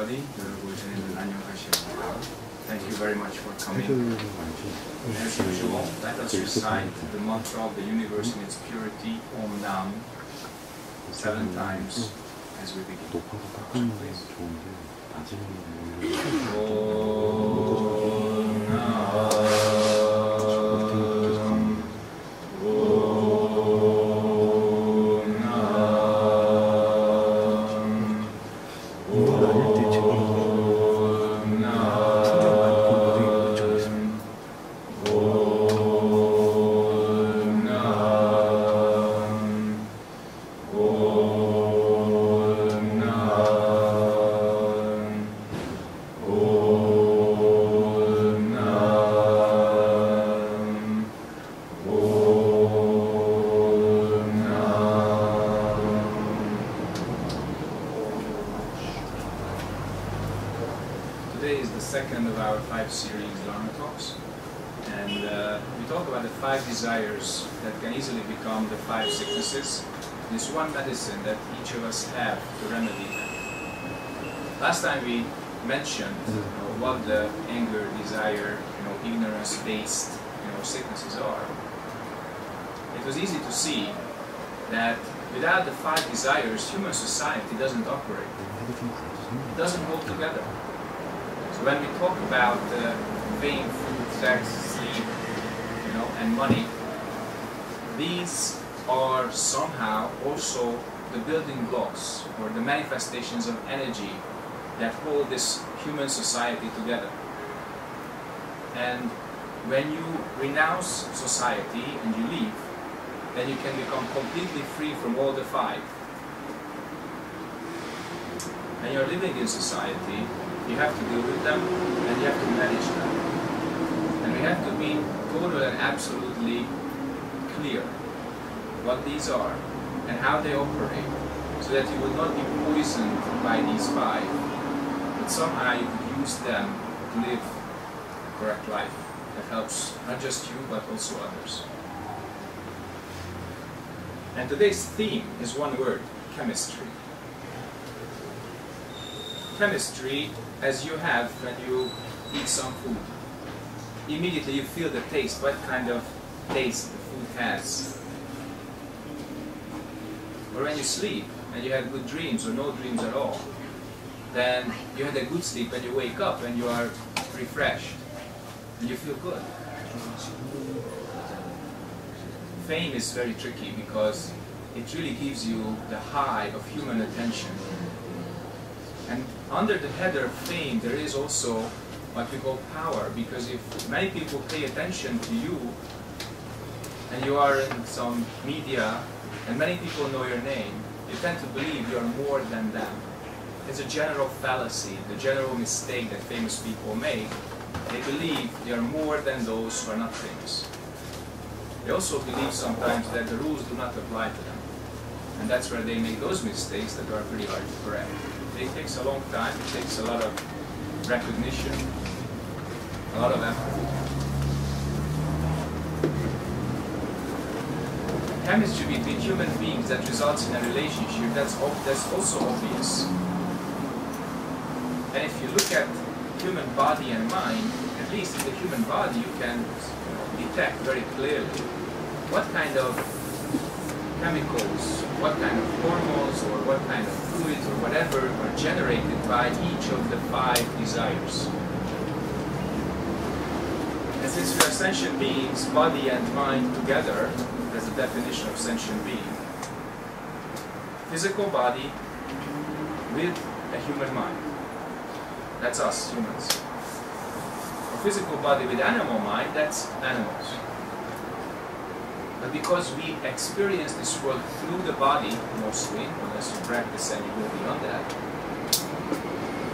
everybody. Thank you very much for coming. As usual, let us recite the mantra of the universe in its purity, Om Nam, seven times as we begin. Please. Om Nam. live series, Dharma Talks. And uh, we talk about the five desires that can easily become the five sicknesses. There's one medicine that each of us have to remedy them. Last time we mentioned you mm-hmm. know, what the anger, desire, you know, ignorance-based you know, sicknesses are. It was easy to see that without the five desires, human society doesn't operate. It doesn't hold together. When we talk about uh, fame, food, sex, sleep, you know, and money, these are somehow also the building blocks or the manifestations of energy that hold this human society together. And when you renounce society and you leave, then you can become completely free from all the five. When you're living in society, you have to deal with them and you have to manage them. And we have to be totally and absolutely clear what these are and how they operate so that you will not be poisoned by these five, but somehow you could use them to live a correct life that helps not just you but also others. And today's theme is one word, chemistry chemistry as you have when you eat some food. Immediately you feel the taste, what kind of taste the food has. Or when you sleep and you have good dreams or no dreams at all, then you had a good sleep and you wake up and you are refreshed and you feel good. Fame is very tricky because it really gives you the high of human attention. And under the header fame, there is also what we call power, because if many people pay attention to you, and you are in some media, and many people know your name, you tend to believe you are more than them. It's a general fallacy, the general mistake that famous people make. They believe they are more than those who are not famous. They also believe sometimes that the rules do not apply to them. And that's where they make those mistakes that are pretty hard to correct. It takes a long time, it takes a lot of recognition, a lot of effort. Chemistry between human beings that results in a relationship, that's, that's also obvious. And if you look at human body and mind, at least in the human body you can detect very clearly what kind of chemicals, what kind of hormones or what kind of fluids or whatever are generated by each of the five desires. And since we are sentient beings, body and mind together, as the definition of sentient being, physical body with a human mind. That's us, humans. A physical body with animal mind, that's animals. But because we experience this world through the body, mostly, unless you practice and you go beyond that,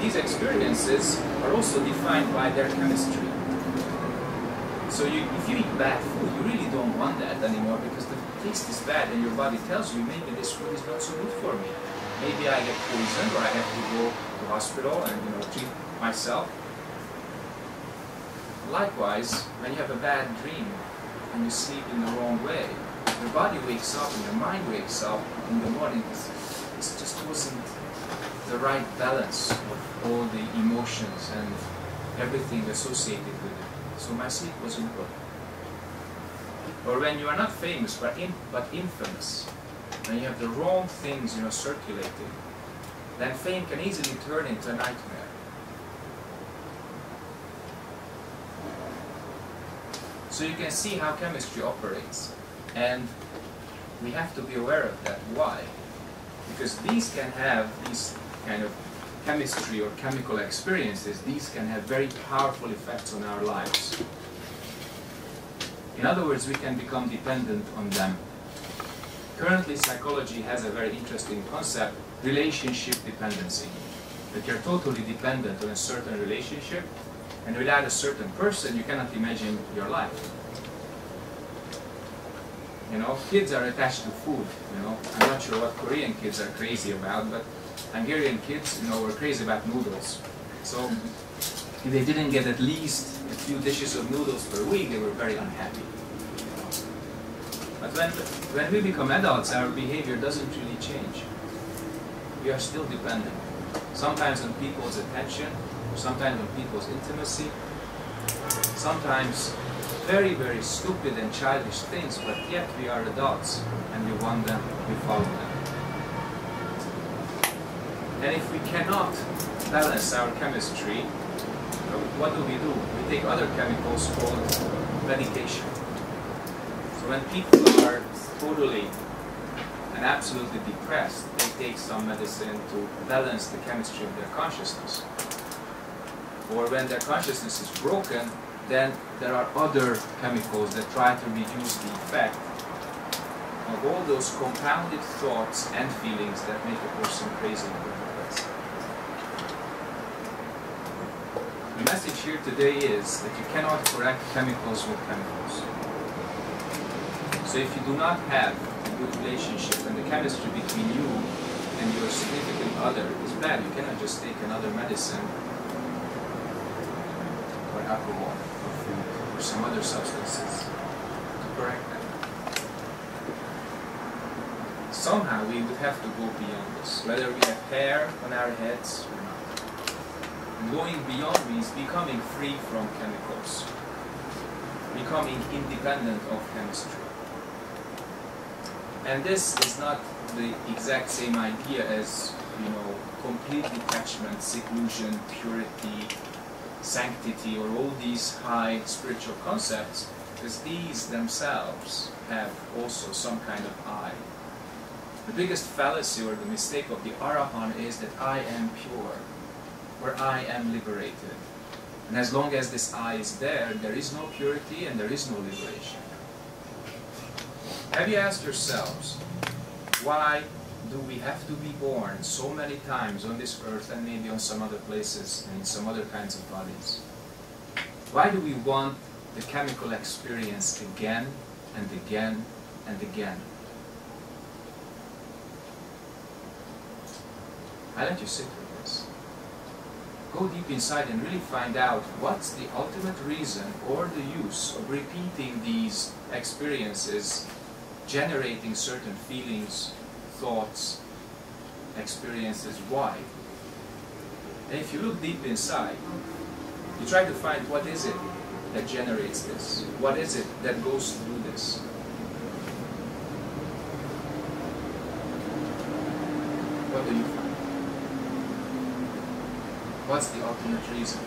these experiences are also defined by their chemistry. So you, if you eat bad food, you really don't want that anymore because the taste is bad and your body tells you maybe this food is not so good for me. Maybe I get poisoned or I have to go to hospital and you know treat myself. Likewise, when you have a bad dream and you sleep in the wrong way, your body wakes up and your mind wakes up in the morning. It just wasn't the right balance of all the emotions and everything associated with it. So my sleep wasn't good. Or when you are not famous but, in, but infamous, and you have the wrong things you know circulating, then fame can easily turn into a nightmare. So you can see how chemistry operates. And we have to be aware of that. Why? Because these can have these kind of chemistry or chemical experiences, these can have very powerful effects on our lives. In other words, we can become dependent on them. Currently, psychology has a very interesting concept, relationship dependency. That you're totally dependent on a certain relationship, and without a certain person, you cannot imagine your life. You know, kids are attached to food, you know. I'm not sure what Korean kids are crazy about, but Hungarian kids, you know, were crazy about noodles. So if they didn't get at least a few dishes of noodles per week, they were very unhappy. But when, when we become adults, our behavior doesn't really change. We are still dependent. Sometimes on people's attention, sometimes on people's intimacy, sometimes very, very stupid and childish things, but yet we are adults and we want them, we follow them. And if we cannot balance our chemistry, uh, what do we do? We take other chemicals called medication. So when people are totally and absolutely depressed, they take some medicine to balance the chemistry of their consciousness. Or when their consciousness is broken, then there are other chemicals that try to reduce the effect of all those compounded thoughts and feelings that make a person crazy. The message here today is that you cannot correct chemicals with chemicals. So if you do not have a good relationship and the chemistry between you and your significant other is bad, you cannot just take another medicine or alcohol or food or some other substances to correct that. Somehow we would have to go beyond this, whether we have hair on our heads or not. Going beyond means becoming free from chemicals, becoming independent of chemistry. And this is not the exact same idea as, you know, complete detachment, seclusion, purity, sanctity, or all these high spiritual concepts, because these themselves have also some kind of I. The biggest fallacy or the mistake of the Arahant is that I am pure, or I am liberated. And as long as this I is there, there is no purity and there is no liberation. Have you asked yourselves, why do we have to be born so many times on this earth and maybe on some other places and in some other kinds of bodies? Why do we want the chemical experience again and again and again? I let you sit with this. Go deep inside and really find out what's the ultimate reason or the use of repeating these experiences, generating certain feelings, thoughts, experiences. Why? And if you look deep inside, you try to find what is it that generates this? What is it that goes through this? What do you find? What's the ultimate reason?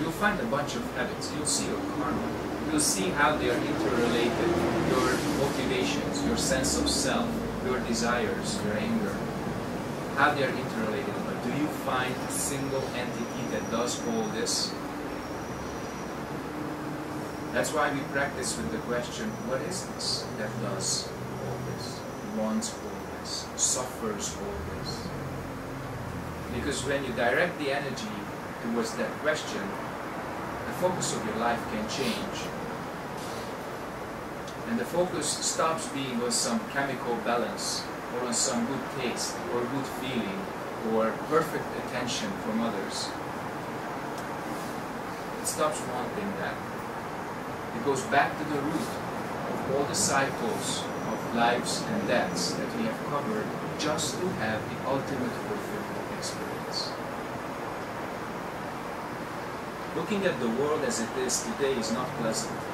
You'll find a bunch of habits. You'll see your karma. You'll see how they are interrelated. Your motivations, your sense of self, your desires, your anger, how they are interrelated. But do you find a single entity that does all this? That's why we practice with the question, what is this that does all this, wants all this, suffers all this? Because when you direct the energy towards that question, the focus of your life can change. And the focus stops being on some chemical balance or on some good taste or good feeling or perfect attention from others. It stops wanting that. It goes back to the root of all the cycles of lives and deaths that we have covered just to have the ultimate fulfillment experience. Looking at the world as it is today is not pleasant.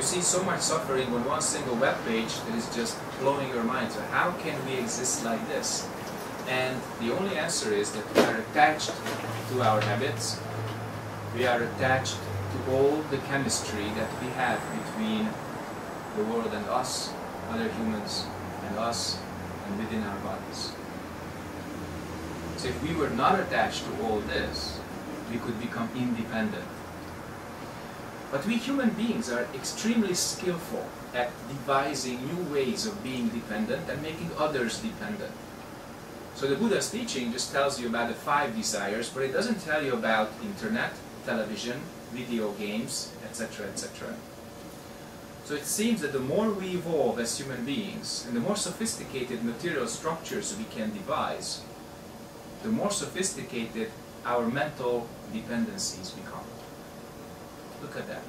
You see so much suffering on one single web page that is just blowing your mind. So how can we exist like this? And the only answer is that we are attached to our habits. We are attached to all the chemistry that we have between the world and us, other humans and us, and within our bodies. So if we were not attached to all this, we could become independent. But we human beings are extremely skillful at devising new ways of being dependent and making others dependent. So the Buddha's teaching just tells you about the five desires, but it doesn't tell you about internet, television, video games, etc., etc. So it seems that the more we evolve as human beings, and the more sophisticated material structures we can devise, the more sophisticated our mental dependencies become. Look at that.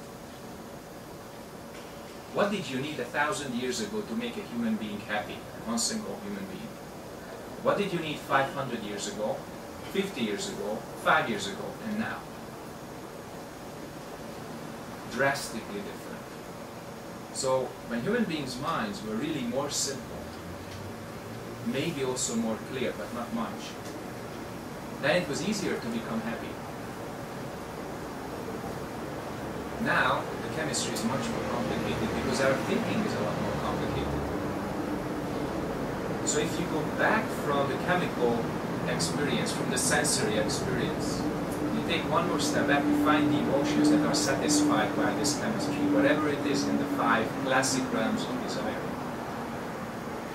What did you need a thousand years ago to make a human being happy, one single human being? What did you need 500 years ago, 50 years ago, 5 years ago, and now? Drastically different. So, when human beings' minds were really more simple, maybe also more clear, but not much, then it was easier to become happy. Now, the chemistry is much more complicated because our thinking is a lot more complicated. So if you go back from the chemical experience, from the sensory experience, you take one more step back, you find the emotions that are satisfied by this chemistry, whatever it is in the five classic realms of desire.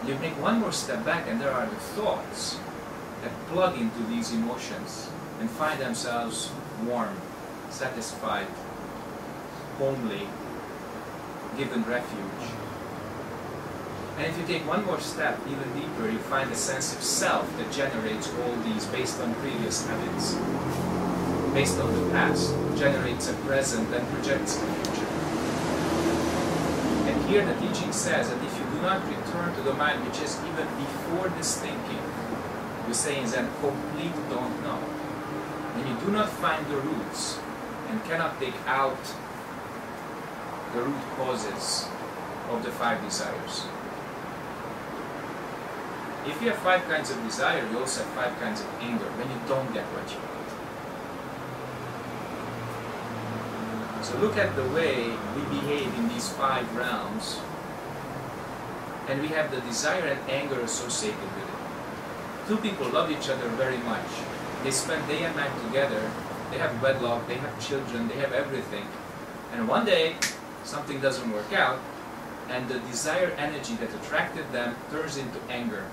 You take one more step back and there are the thoughts that plug into these emotions and find themselves warm, satisfied, homely, given refuge. And if you take one more step even deeper, you find a sense of self that generates all these based on previous habits, based on the past, generates a present and projects a future. And here the teaching says that if you do not return to the mind which is even before this thinking, we say in Zen, complete don't know. And you do not find the roots and cannot take out the root causes of the five desires. If you have five kinds of desire, you also have five kinds of anger when you don't get what you want. So look at the way we behave in these five realms, and we have the desire and anger associated with it. Two people love each other very much. They spend day and night together. They have wedlock, they have children, they have everything. And one day, something doesn't work out, and the desire energy that attracted them turns into anger.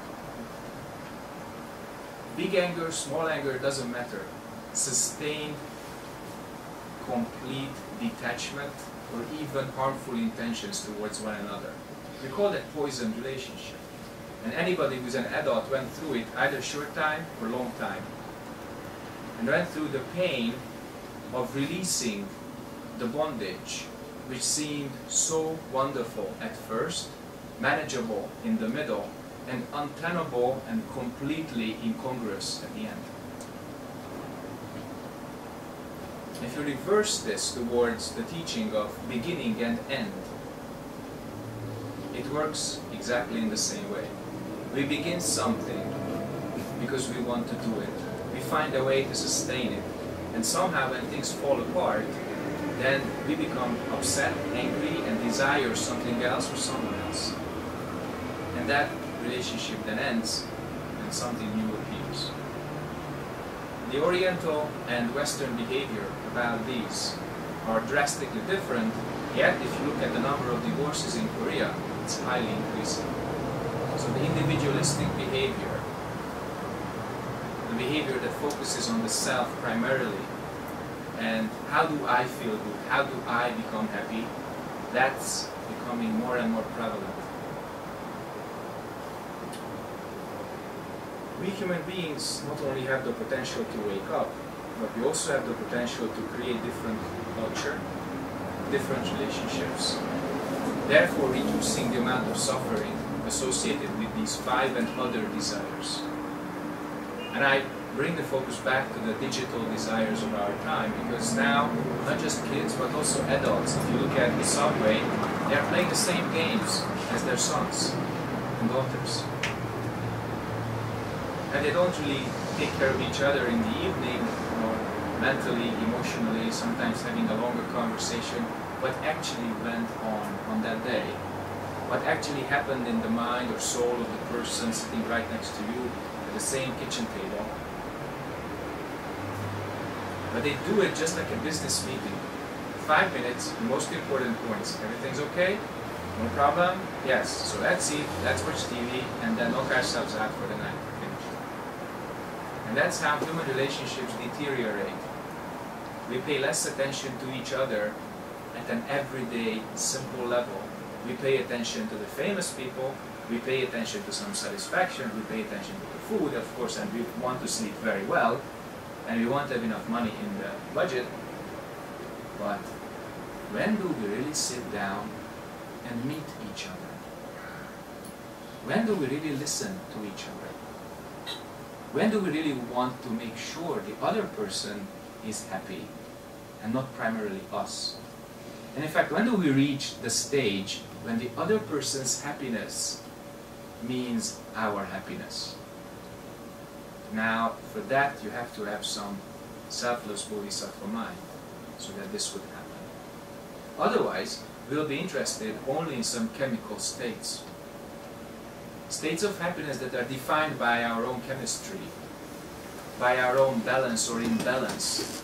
Big anger, small anger, doesn't matter. Sustained, complete detachment, or even harmful intentions towards one another. We call that poisoned relationship. And anybody who's an adult went through it either short time or long time. And went through the pain of releasing the bondage which seemed so wonderful at first, manageable in the middle, and untenable and completely incongruous at the end. If you reverse this towards the teaching of beginning and end, it works exactly in the same way. We begin something because we want to do it. We find a way to sustain it. And somehow when things fall apart, then we become upset, angry, and desire something else or someone else. And that relationship then ends and something new appears. The Oriental and Western behavior about these are drastically different, yet if you look at the number of divorces in Korea, it's highly increasing. So the individualistic behavior, the behavior that focuses on the self primarily, and how do I feel good, how do I become happy, that's becoming more and more prevalent. We human beings not only have the potential to wake up, but we also have the potential to create different culture, different relationships, therefore reducing the amount of suffering associated with these five and other desires. And I bring the focus back to the digital desires of our time because now, not just kids, but also adults, if you look at the subway, they are playing the same games as their sons and daughters. And they don't really take care of each other in the evening, or mentally, emotionally, sometimes having a longer conversation, what actually went on on that day. What actually happened in the mind or soul of the person sitting right next to you at the same kitchen table but they do it just like a business meeting. Five minutes, most important points. Everything's okay? No problem? Yes. So let's eat, let's watch TV, and then knock ourselves out for the night. Finished. And that's how human relationships deteriorate. We pay less attention to each other at an everyday, simple level. We pay attention to the famous people, we pay attention to some satisfaction, we pay attention to the food, of course, and we want to sleep very well, and we want to have enough money in the budget, but when do we really sit down and meet each other? When do we really listen to each other? When do we really want to make sure the other person is happy and not primarily us? And in fact, when do we reach the stage when the other person's happiness means our happiness? Now, for that, you have to have some selfless bodhisattva mind so that this would happen. Otherwise, we'll be interested only in some chemical states. States of happiness that are defined by our own chemistry, by our own balance or imbalance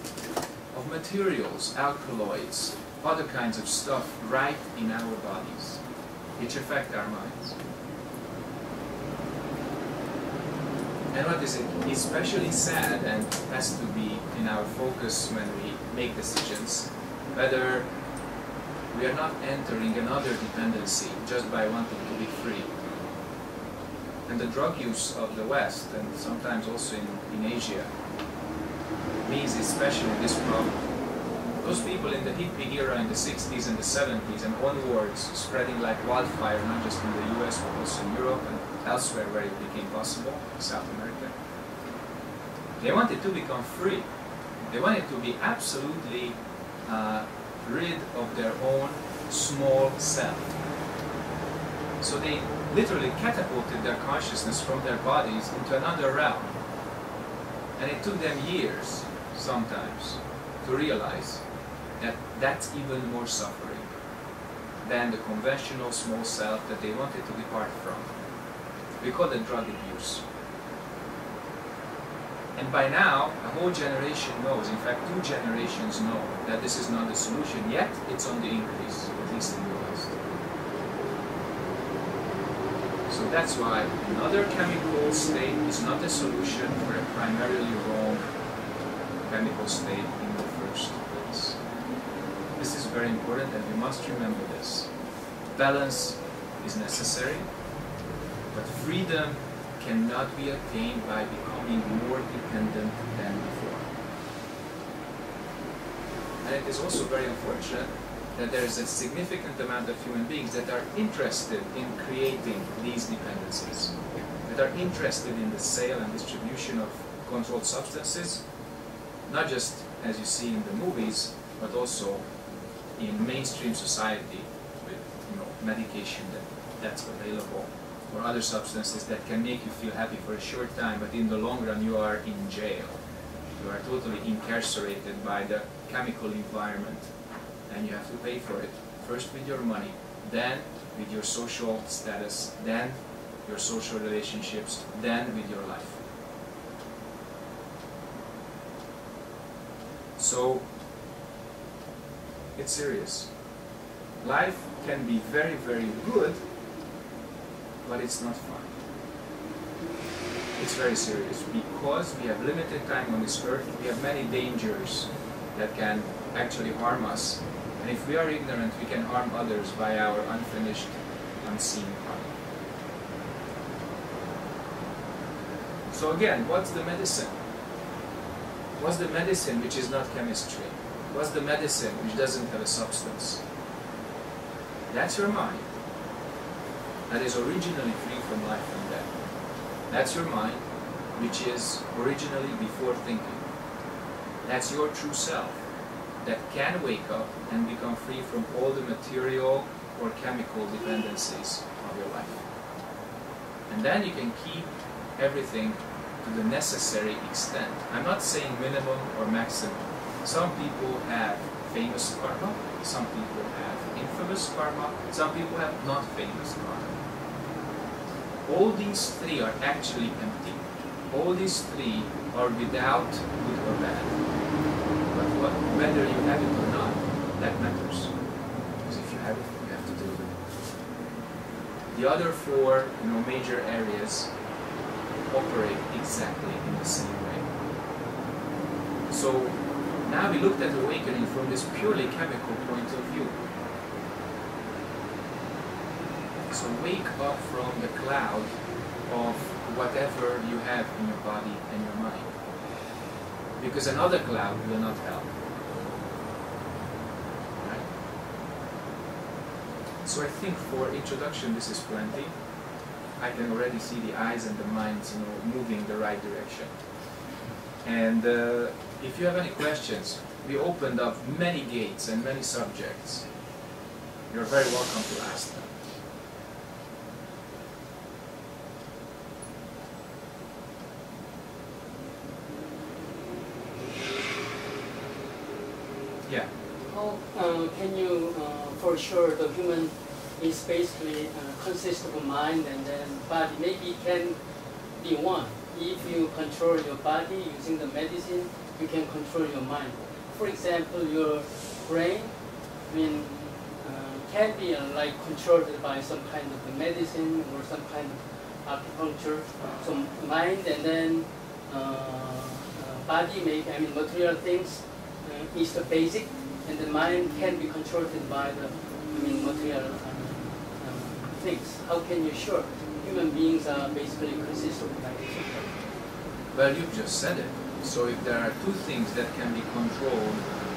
of materials, alkaloids, other kinds of stuff right in our bodies, which affect our minds. And what is especially sad and has to be in our focus when we make decisions, whether we are not entering another dependency just by wanting to be free. And the drug use of the West, and sometimes also in, in Asia, means especially this problem. Those people in the hippie era in the 60s and the 70s and onwards spreading like wildfire, not just in the US but also in Europe and elsewhere where it became possible, South America. They wanted to become free. They wanted to be absolutely uh, rid of their own small self. So they literally catapulted their consciousness from their bodies into another realm. And it took them years, sometimes, to realize that that's even more suffering than the conventional small self that they wanted to depart from. We call it drug abuse. And by now, a whole generation knows, in fact two generations know, that this is not the solution, yet it's on the increase, at least in the West. So that's why another chemical state is not a solution for a primarily wrong chemical state in the first place. This is very important and we must remember this. Balance is necessary, but freedom cannot be attained by becoming more dependent than before. And it is also very unfortunate that there is a significant amount of human beings that are interested in creating these dependencies, that are interested in the sale and distribution of controlled substances, not just as you see in the movies, but also in mainstream society with you know, medication that, that's available or other substances that can make you feel happy for a short time, but in the long run you are in jail. You are totally incarcerated by the chemical environment and you have to pay for it. First with your money, then with your social status, then your social relationships, then with your life. So, it's serious. Life can be very, very good but it's not fun. It's very serious because we have limited time on this earth, we have many dangers that can actually harm us. And if we are ignorant, we can harm others by our unfinished, unseen harm. So again, what's the medicine? What's the medicine which is not chemistry? What's the medicine which doesn't have a substance? That's your mind. That is originally free from life and death. That's your mind, which is originally before thinking. That's your true self that can wake up and become free from all the material or chemical dependencies of your life. And then you can keep everything to the necessary extent. I'm not saying minimum or maximum. Some people have famous karma, some people have infamous karma, some people have not famous karma. All these three are actually empty. All these three are without good or bad. But what, whether you have it or not, that matters. Because if you have it, you have to deal with it. The other four you know, major areas operate exactly in the same way. So now we looked at awakening from this purely chemical point of view. So wake up from the cloud of whatever you have in your body and your mind. Because another cloud will not help. Right? So I think for introduction this is plenty. I can already see the eyes and the minds you know, moving the right direction. And uh, if you have any questions, we opened up many gates and many subjects. You're very welcome to ask them. Yeah. Uh, can you, uh, for sure, the human is basically uh, consists of mind and then body. Maybe it can be one. If you control your body using the medicine, you can control your mind. For example, your brain, I mean, uh, can be uh, like controlled by some kind of medicine or some kind of acupuncture. So mind and then uh, uh, body, maybe I mean material things uh, is the basic, and the mind can be controlled by the I mean material uh, um, things. How can you sure human beings are basically consist of like Well, you've just said it. So if there are two things that can be controlled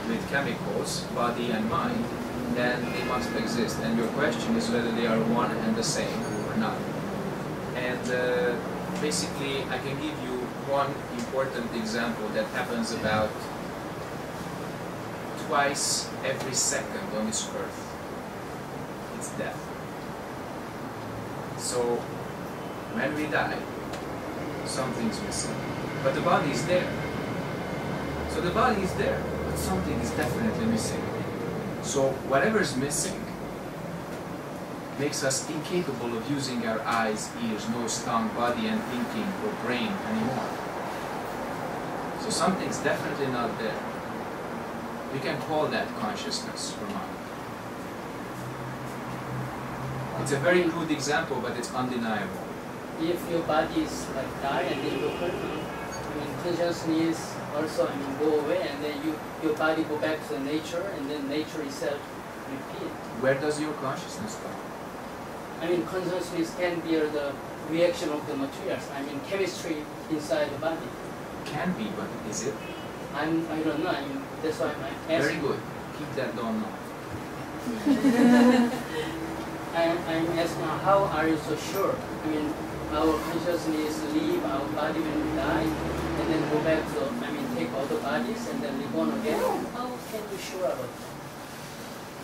with chemicals, body and mind, then they must exist. And your question is whether they are one and the same or not. And uh, basically, I can give you one important example that happens about twice every second on this earth. It's death. So when we die, something's missing. But the body is there. So the body is there, but something is definitely missing. So whatever is missing makes us incapable of using our eyes, ears, nose, tongue, body, and thinking or brain anymore. So something's definitely not there. We can call that consciousness or mind. It's a very crude example, but it's undeniable. if your body is like die and then you I mean consciousness also I mean go away and then you your body go back to the nature and then nature itself repeat. Where does your consciousness go? I mean consciousness can be the reaction of the materials. I mean chemistry inside the body. Can be, but is it? I'm I don't know. I mean that's why I'm asking. Very good. Keep that door off. I'm, I'm asking how are you so sure? I mean our consciousness leave our body when we die and then go back to I mean take all the bodies and then live on again. How can you sure about that?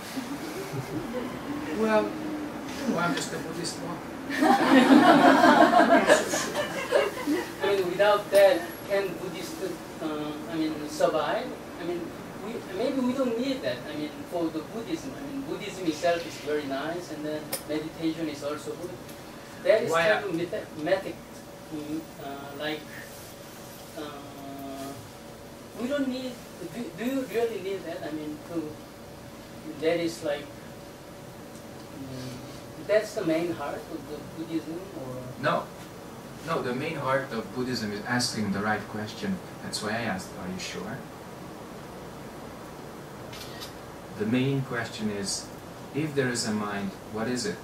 Well, well I'm just a Buddhist monk. I mean, without that, can Buddhists, uh, I mean, survive? I mean, we, maybe we don't need that. I mean, for the Buddhism, I mean, Buddhism itself is very nice, and then meditation is also good. That is Why kind of method, mm, uh, like, uh, we don't need, do, do you really need that? I mean, to, that is like, mm, that's the main heart of the Buddhism, or? No. No, the main heart of Buddhism is asking the right question. That's why I asked, are you sure? The main question is, if there is a mind, what is it?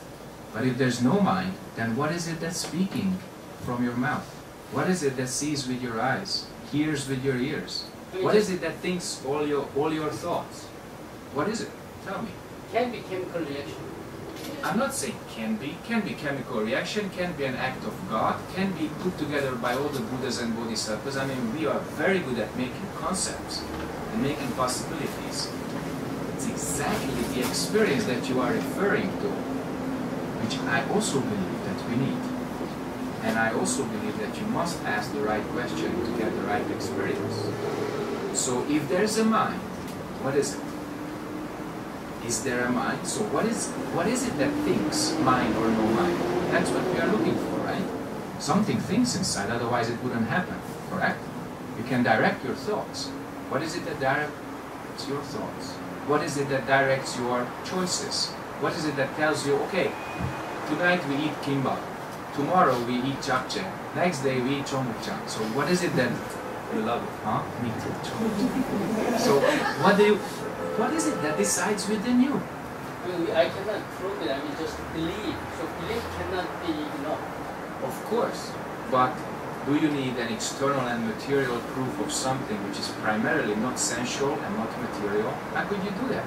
But if there's no mind, then what is it that's speaking from your mouth? What is it that sees with your eyes, hears with your ears? What is it that thinks all your all your thoughts? What is it? Tell me. Can be chemical reaction. I'm not saying can be, can be chemical reaction, can be an act of God, can be put together by all the Buddhas and Bodhisattvas. I mean, we are very good at making concepts and making possibilities. It's exactly the experience that you are referring to, which I also believe that we need. And I also believe that you must ask the right question to get the right experience. So if there's a mind, what is it? Is there a mind? So what is what is it that thinks, mind or no mind? That's what we are looking for, right? Something thinks inside, otherwise it wouldn't happen, correct? You can direct your thoughts. What is it that directs your thoughts? What is it that directs your choices? What is it that tells you, okay, tonight we eat kimbap, tomorrow we eat japchae, next day we eat cheonggukjang. So what is it that you love it, huh? Me too. So what do you what is it that decides within you? I I cannot prove it. I mean, just believe. So belief cannot be enough. Of course. But do you need an external and material proof of something which is primarily not sensual and not material? How could you do that?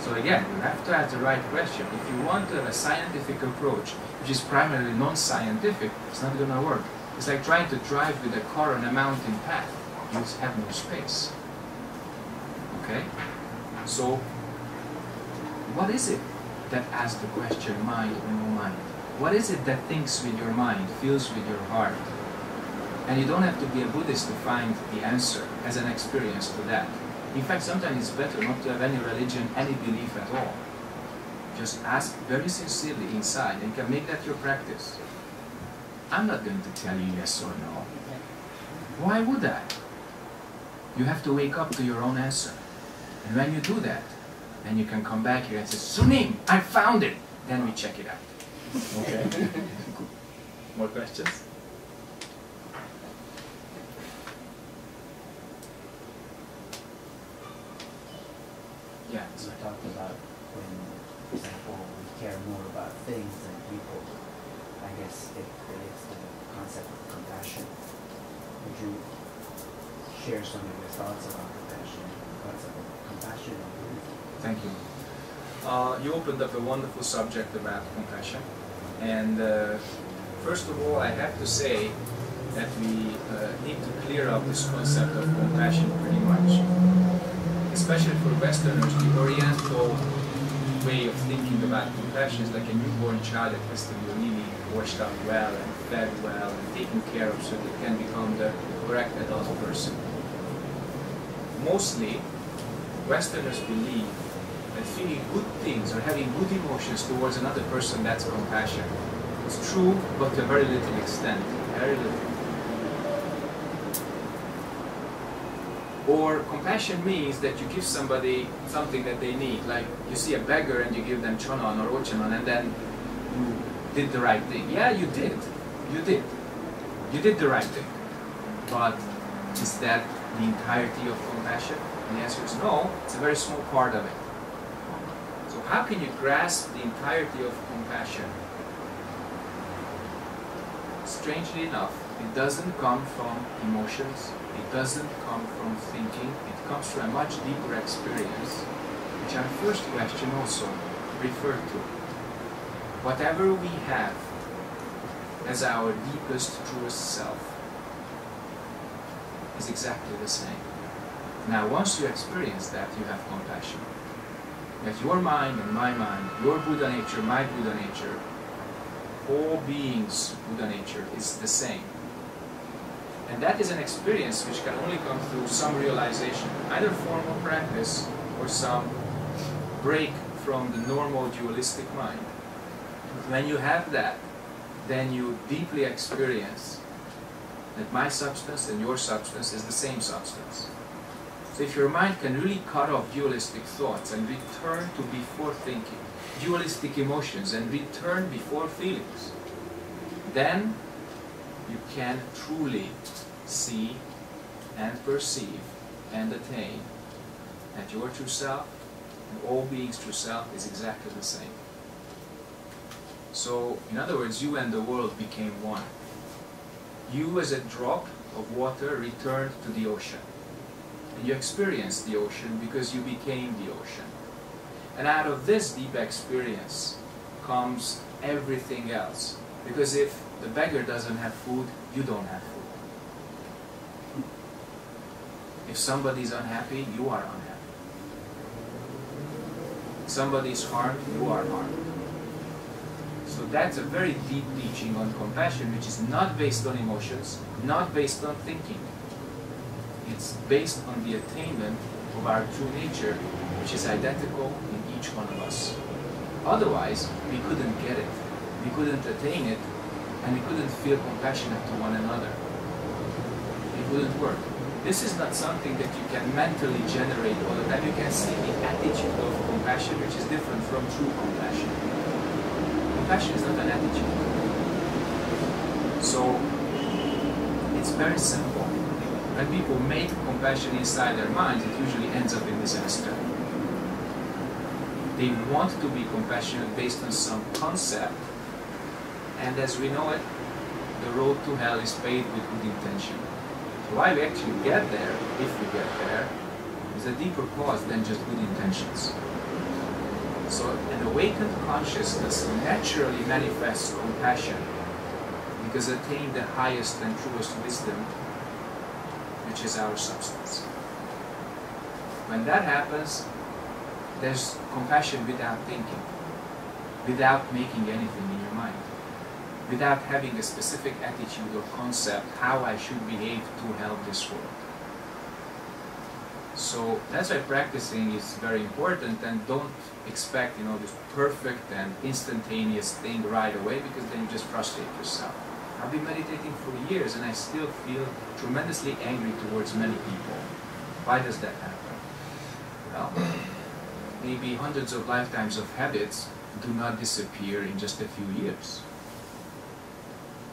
So again, you have to ask the right question. If you want to have a scientific approach, which is primarily non-scientific, it's not going to work. It's like trying to drive with a car on a mountain path. You have no space. Okay? So, what is it that asks the question, mind or no mind? What is it that thinks with your mind, feels with your heart? And you don't have to be a Buddhist to find the answer as an experience to that. In fact, sometimes it's better not to have any religion, any belief at all. Just ask very sincerely inside and can make that your practice. I'm not going to tell you yes or no. Why would I? You have to wake up to your own answer. And when you do that, then you can come back here and say, Sunim, I found it. Then we check it out. Okay? More questions? Yeah. You talked about when, for example, we care more about things than people. I guess it relates to the concept of compassion. Would you share some of your thoughts about compassion, the concept of compassion? Thank you. Uh, you opened up a wonderful subject about compassion. And uh, first of all, I have to say that we uh, need to clear up this concept of compassion pretty much. Especially for Westerners, the Oriental way of thinking about compassion is like a newborn child that has to be really washed up well and fed well and taken care of so it can become the correct adult person. Mostly, Westerners believe that feeling good things or having good emotions towards another person, that's compassion. It's true, but to a very little extent. Very little. Or compassion means that you give somebody something that they need. Like you see a beggar and you give them chonon or ochanon and then you did the right thing. Yeah, you did. You did. You did the right thing. But is that the entirety of compassion? And the answer is no, it's a very small part of it. So how can you grasp the entirety of compassion? Strangely enough, it doesn't come from emotions, it doesn't come from thinking, it comes from a much deeper experience, which our first question also referred to. Whatever we have as our deepest, truest self is exactly the same. Now, once you experience that, you have compassion. That your mind and my mind, your Buddha nature, my Buddha nature, all beings' Buddha nature is the same. And that is an experience which can only come through some realization, either formal practice or some break from the normal dualistic mind. When you have that, then you deeply experience that my substance and your substance is the same substance. So if your mind can really cut off dualistic thoughts and return to before thinking, dualistic emotions and return before feelings, then you can truly see and perceive and attain that your true self and all beings' true self is exactly the same. So, in other words, you and the world became one. You as a drop of water returned to the ocean. And you experienced the ocean because you became the ocean. And out of this deep experience comes everything else. Because if the beggar doesn't have food, you don't have food. If somebody's unhappy, you are unhappy. Somebody's harmed, you are harmed. So that's a very deep teaching on compassion, which is not based on emotions, not based on thinking. It's based on the attainment of our true nature, which is identical in each one of us. Otherwise, we couldn't get it, we couldn't attain it, and we couldn't feel compassionate to one another. It wouldn't work. This is not something that you can mentally generate the time. You can see the attitude of compassion, which is different from true compassion. Compassion is not an attitude. So, it's very simple. When people make compassion inside their minds, it usually ends up in disaster. They want to be compassionate based on some concept, and as we know it, the road to hell is paved with good intention. So why we actually get there, if we get there, is a deeper cause than just good intentions. So an awakened consciousness naturally manifests compassion because attain the highest and truest wisdom, which is our substance. When that happens, there's compassion without thinking, without making anything in your mind, without having a specific attitude or concept how I should behave to help this world. So that's why practicing is very important and don't expect, you know, this perfect and instantaneous thing right away because then you just frustrate yourself. I've been meditating for years and I still feel tremendously angry towards many people. Why does that happen? Well, maybe hundreds of lifetimes of habits do not disappear in just a few years.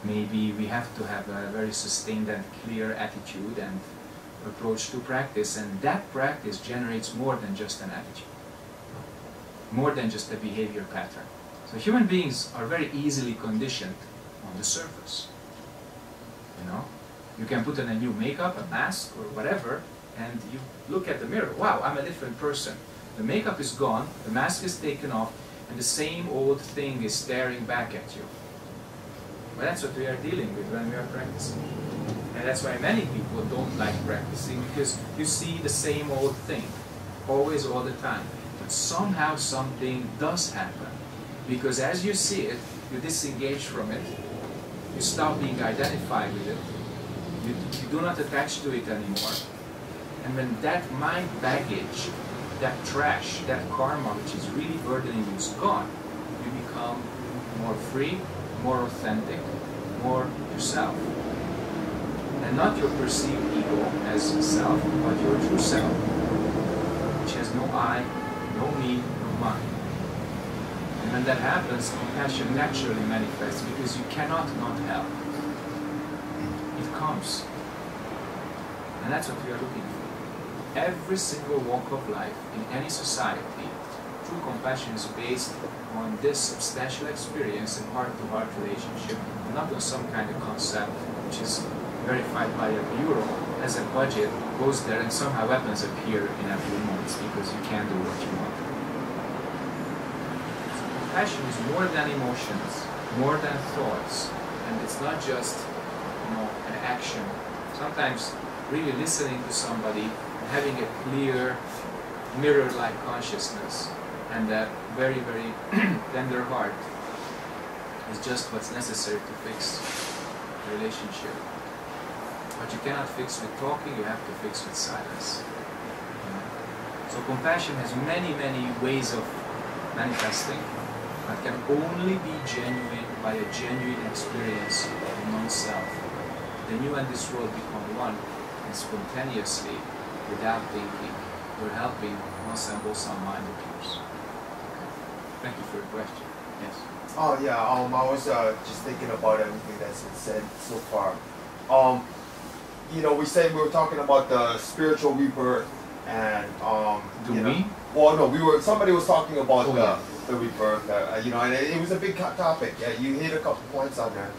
Maybe we have to have a very sustained and clear attitude and approach to practice, and that practice generates more than just an attitude, more than just a behavior pattern. So human beings are very easily conditioned on the surface. You know, you can put on a new makeup, a mask, or whatever, and you look at the mirror. Wow, I'm a different person. The makeup is gone, the mask is taken off, and the same old thing is staring back at you. Well, that's what we are dealing with when we are practicing. And that's why many people don't like practicing because you see the same old thing, always, all the time. But somehow something does happen. Because as you see it, you disengage from it, you stop being identified with it, you, you do not attach to it anymore. And when that mind baggage, that trash, that karma which is really burdening you is gone, you become more free, more authentic, more yourself. And not your perceived ego as self, but your true self, which has no I, no me, no mine. When that happens, compassion naturally manifests because you cannot not help. It comes. And that's what we are looking for. Every single walk of life in any society, true compassion is based on this substantial experience and heart-to-heart relationship, not on some kind of concept which is verified by a bureau as a budget, goes there and somehow weapons appear in a few months because you can't do what you want. So compassion is more than emotions, more than thoughts, and it's not just you know an action. Sometimes really listening to somebody and having a clear mirror-like consciousness and that very, very tender heart is just what's necessary to fix the relationship. What you cannot fix with talking, you have to fix with silence. So compassion has many, many ways of manifesting, but can only be genuine by a genuine experience of non-self. The new and this world become one, and spontaneously, without thinking, we're helping once and both mind appears. Thank you for your question. Yes. Oh yeah, um, I was uh, just thinking about everything that's been said so far. Um, you know, we said we were talking about the spiritual rebirth, and um, Do you know- we? well, no, we were. Somebody was talking about Oh, the, yeah. The rebirth. Uh, you know, and it, it was a big topic. Yeah, you hit a couple points on there,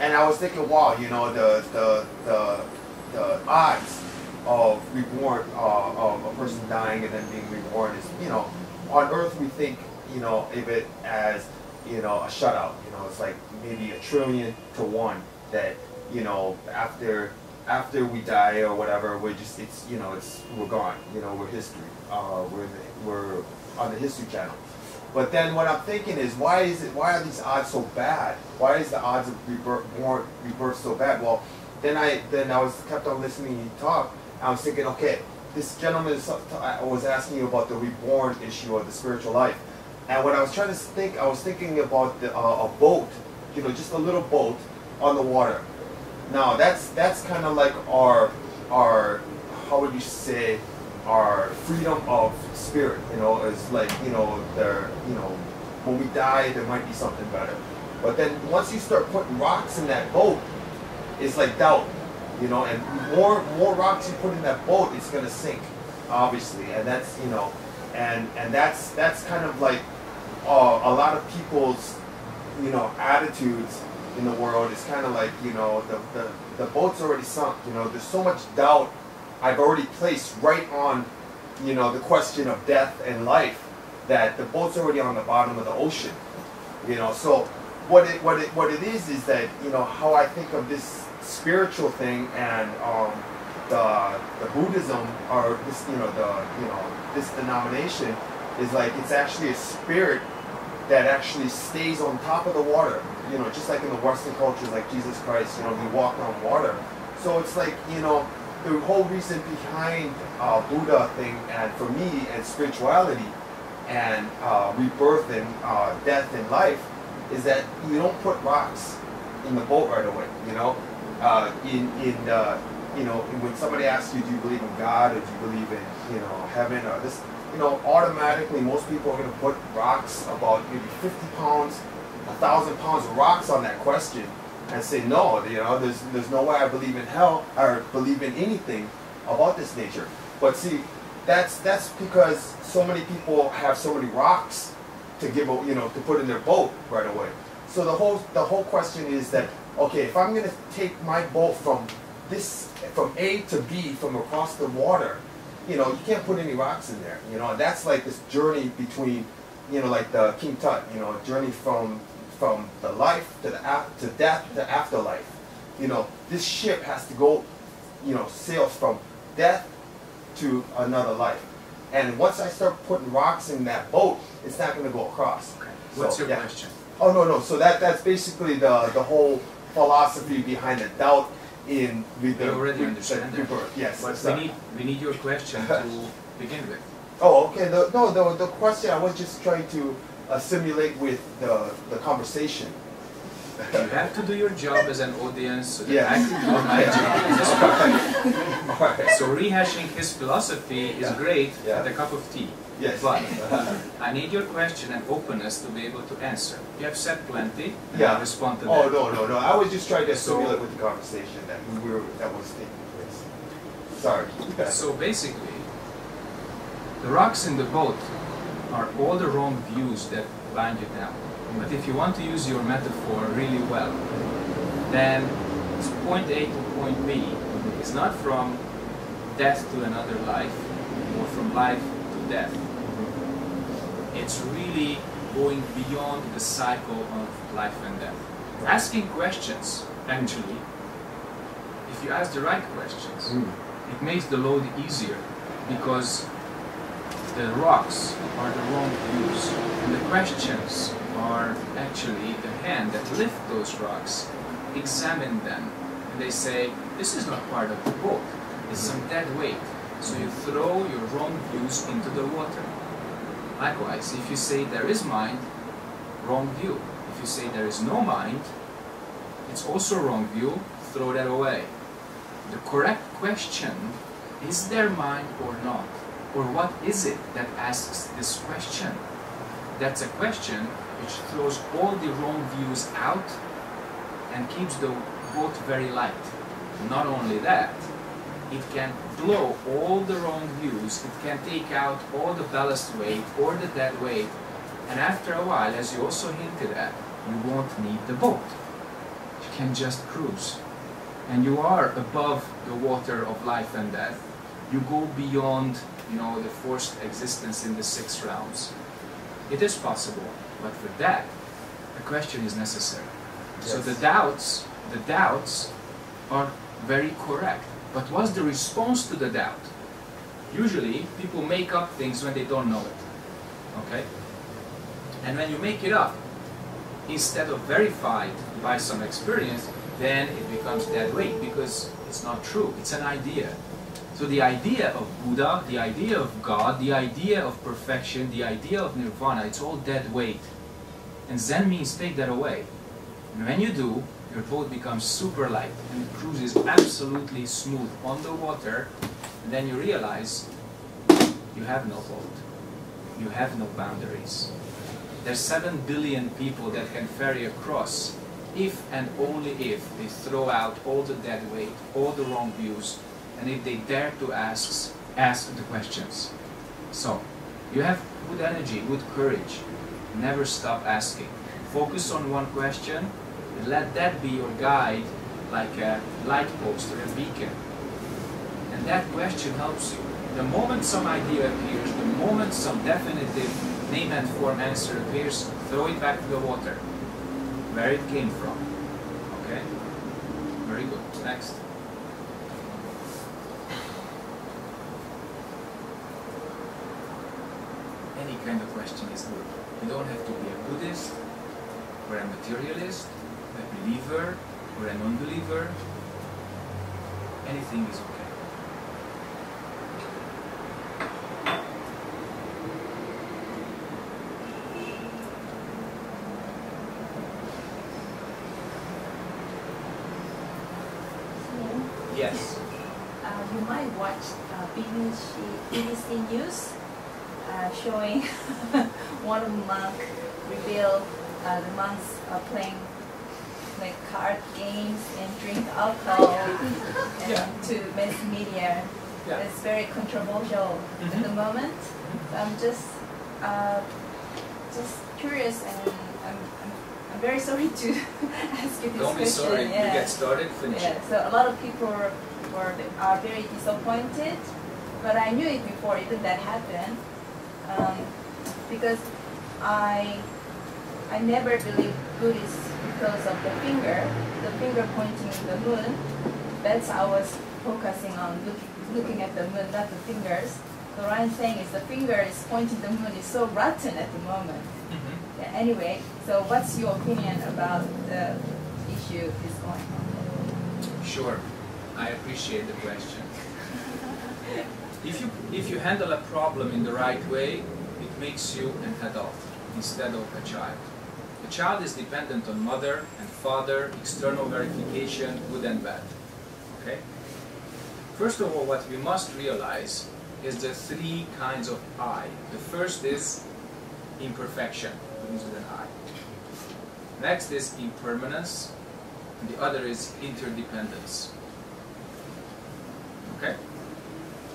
and I was thinking, wow, you know, the the the, the odds of reborn, uh, of a person dying and then being reborn is, you know, on Earth we think, you know, of it as, you know, a shutout. You know, it's like maybe a trillion to one that, you know, after after we die or whatever, we're just it's you know it's we're gone. You know, we're history. Uh, we're the, we're on the History Channel. But then what I'm thinking is, why is it? Why are these odds so bad? Why is the odds of rebirth, more rebirth so bad? Well, then I then I was kept on listening you talk. I was thinking, okay, this gentleman was asking you about the reborn issue of the spiritual life, and when I was trying to think, I was thinking about the, uh, a boat, you know, just a little boat on the water. Now that's that's kind of like our our how would you say our freedom of spirit. You know, is like you know there you know when we die there might be something better. But then once you start putting rocks in that boat, it's like doubt. You know, and more more rocks you put in that boat, it's gonna sink, obviously. And that's you know, and and that's that's kind of like uh, a lot of people's you know attitudes in the world is kind of like you know the, the the boat's already sunk you know there's so much doubt i've already placed right on you know the question of death and life that the boat's already on the bottom of the ocean you know so what it what it what it is is that you know how i think of this spiritual thing and um the the buddhism or this you know the you know this denomination is like it's actually a spirit that actually stays on top of the water. You know, just like in the Western cultures, like Jesus Christ, you know, he walked on water. So it's like, you know, the whole reason behind uh, Buddha thing, and for me, and spirituality, and uh, rebirth and uh, death and life, is that you don't put rocks in the boat right away. You know, uh, in in you know, when somebody asks you, do you believe in God or do you believe in you know heaven or this, you know, automatically most people are going to put rocks about maybe 50 pounds, a thousand pounds of rocks on that question and say no. You know, there's there's no way I believe in hell or believe in anything about this nature. But see, that's that's because so many people have so many rocks to give you know to put in their boat right away. So the whole the whole question is that okay, if I'm going to take my boat from this from A to B from across the water, you know, you can't put any rocks in there. You know, and that's like this journey between, you know, like the King Tut, you know, a journey from from the life to the af- to death to afterlife. You know, this ship has to go, you know, sails from death to another life. And once I start putting rocks in that boat, it's not going to go across. Okay. What's So, your yeah. question? Oh no no. So that that's basically the the whole philosophy behind the doubt in with the We already understand the that. Yes. But sorry. we need we need your question to begin with. Oh, okay. The, no, the, the question I was just trying to simulate with the, the conversation. You have to do your job as an audience so that Yeah. I can do my job as a speaker. Alright. So rehashing his philosophy is Yeah. great Yeah. with a cup of tea. Yes. But I need your question and openness to be able to answer. You have said plenty. Yeah. Respond to Oh that. no no no! I was just trying to So- with the conversation that we were that was taking place. Sorry. So basically, the rocks in the boat are all the wrong views that bind you down. But if you want to use your metaphor really well, then it's point A to point B is not from death to another life or from life to death. It's really going beyond the cycle of life and death. Asking questions, actually, if you ask the right questions, Mm. it makes the load easier because the rocks are the wrong views and the questions are actually the hand that lift those rocks examine them and they say this is not part of the book, it's some dead weight. So you throw your wrong views into the water. Likewise if you say there is mind wrong view. If you say there is no mind it's also wrong view throw that away. The correct question is there mind or not? Or what is it that asks this question? That's a question which throws all the wrong views out and keeps the boat very light. Not only that, it can blow all the wrong views, it can take out all the ballast weight or the dead weight, and after a while, as you also hinted at, you won't need the boat. You can just cruise and you are above the water of life and death, you go beyond you know, the forced existence in the six realms. It is possible, but for that, a question is necessary. So the doubts, the doubts are very correct. But what's the response to the doubt? Usually, people make up things when they don't know it. Okay? And when you make it up, instead of verified by some experience, then it becomes dead weight because it's not true. It's an idea. So the idea of Buddha, the idea of God, the idea of perfection, the idea of nirvana, it's all dead weight. And Zen means take that away. And when you do, your boat becomes super light and it cruises absolutely smooth on the water. And then you realize you have no boat. You have no boundaries. There's 7 billion people that can ferry across if and only if they throw out all the dead weight, all the wrong views, and if they dare to ask, ask the questions. So, you have good energy, good courage. Never stop asking. Focus on one question and let that be your guide, like a light post or a beacon. And that question helps you. The moment some idea appears, the moment some definitive name and form answer appears, throw it back to the water, where it came from. Okay? Very good. Next. Any kind of question is good. You don't have to be a Buddhist, or a materialist, a believer, or a non-believer. Anything is okay. Yes. Uh, you might watch uh, BBC, News showing one monk reveal uh, the monks are playing like card games and drink alcohol and Yeah. to mass media. Yeah. It's very controversial at Mhm. the moment. So I'm just uh, just curious and I'm, I'm, I'm very sorry to ask you this Don't be sorry. yeah. You get started, finish Yeah, it. so a lot of people were, were are very disappointed, but I knew it before even that happened, um, because I I never believed Buddhist because of the finger, the finger pointing to the moon. That's I was focusing on looking looking at the moon, not the fingers. So what I'm saying is the finger is pointing the moon is so rotten at the moment. Mhm. Yeah, anyway, so what's your opinion about the issue is going on? Sure. I appreciate the question. If you, if you handle a problem in the right way, it makes you an adult instead of a child. A child is dependent on mother and father, external verification, good and bad. Okay? First of all, what we must realize is the three kinds of I. The first is imperfection, begins with an I. Next is impermanence, and the other is interdependence. Okay?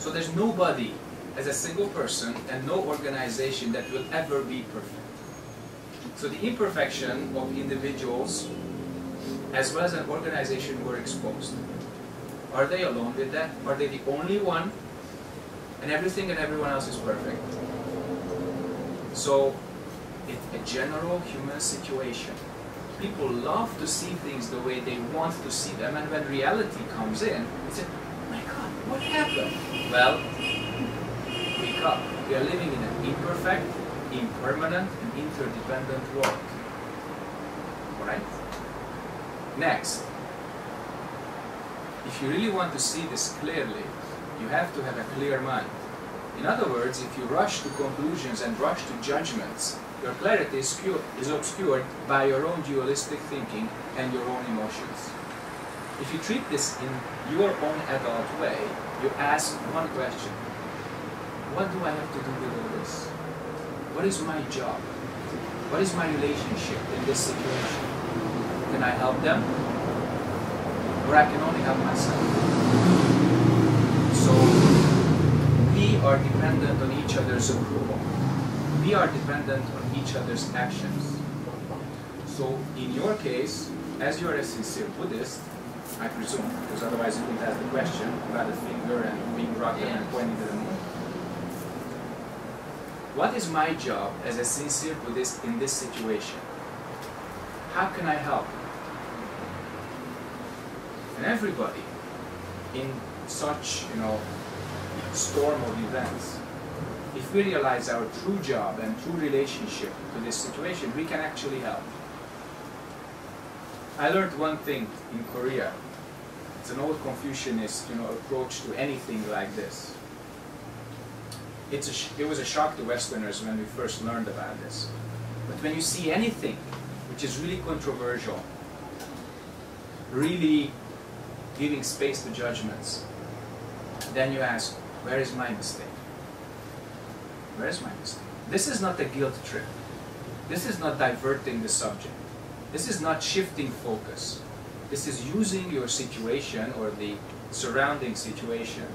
So there's nobody as a single person and no organization that will ever be perfect. So the imperfection of individuals as well as an organization were exposed. Are they alone with that? Are they the only one? And everything and everyone else is perfect. So it's a general human situation. People love to see things the way they want to see them, and when reality comes in, it's a, oh my God, what happened? Well, up. We are living in an imperfect, impermanent, and interdependent world. Alright? Next, if you really want to see this clearly, you have to have a clear mind. In other words, if you rush to conclusions and rush to judgments, your clarity is, is obscured by your own dualistic thinking and your own emotions. If you treat this in your own adult way, you ask one question What do I have to do with all this? What is my job? What is my relationship in this situation? Can I help them? Or I can only help myself? So, we are dependent on each other's approval. We are dependent on each other's actions. So, in your case, as you are a sincere Buddhist, I presume, because otherwise you wouldn't ask the question about the finger and being rotten and pointing to the moon. what is my job as a sincere Buddhist in this situation? How can I help? And everybody in such, you know, storm of events, if we realize our true job and true relationship to this situation, we can actually help. I learned one thing in Korea. It's an old Confucianist, you know, approach to anything like this. It's it was a shock to Westerners when we first learned about this. But when you see anything which is really controversial, really giving space to judgments, then you ask, where is my mistake? Where is my mistake? This is not a guilt trip. This is not diverting the subject. This is not shifting focus. This is using your situation or the surrounding situation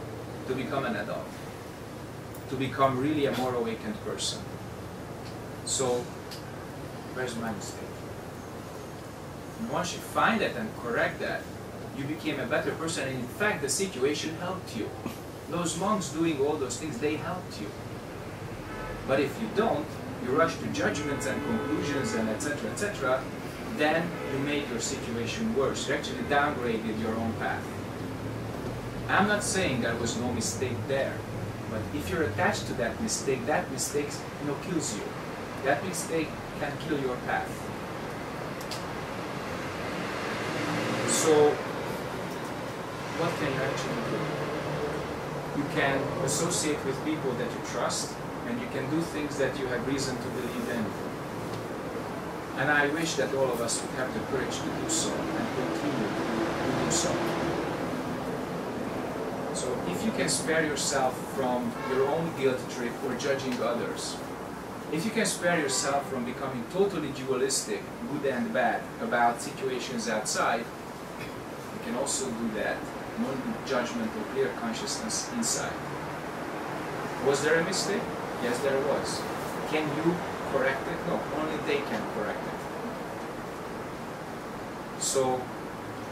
to become an adult, to become really a more awakened person. So, where's my mistake? And once you find it and correct that, you became a better person, and in fact, the situation helped you. Those monks doing all those things, they helped you. But if you don't, you rush to judgments and conclusions and etc. etc. Then you made your situation worse. You actually downgraded your own path. I'm not saying there was no mistake there, but if you're attached to that mistake, that mistake you know kills you. That mistake can kill your path. So, what can you actually do? You can associate with people that you trust, and you can do things that you have reason to believe in. And I wish that all of us would have the courage to do so and continue to do so. So if you can spare yourself from your own guilt trip or judging others, if you can spare yourself from becoming totally dualistic, good and bad, about situations outside, you can also do that, non-judgmental, clear consciousness inside. Was there a mistake? Yes, there was. Can you correct it? No, only they can correct it. So,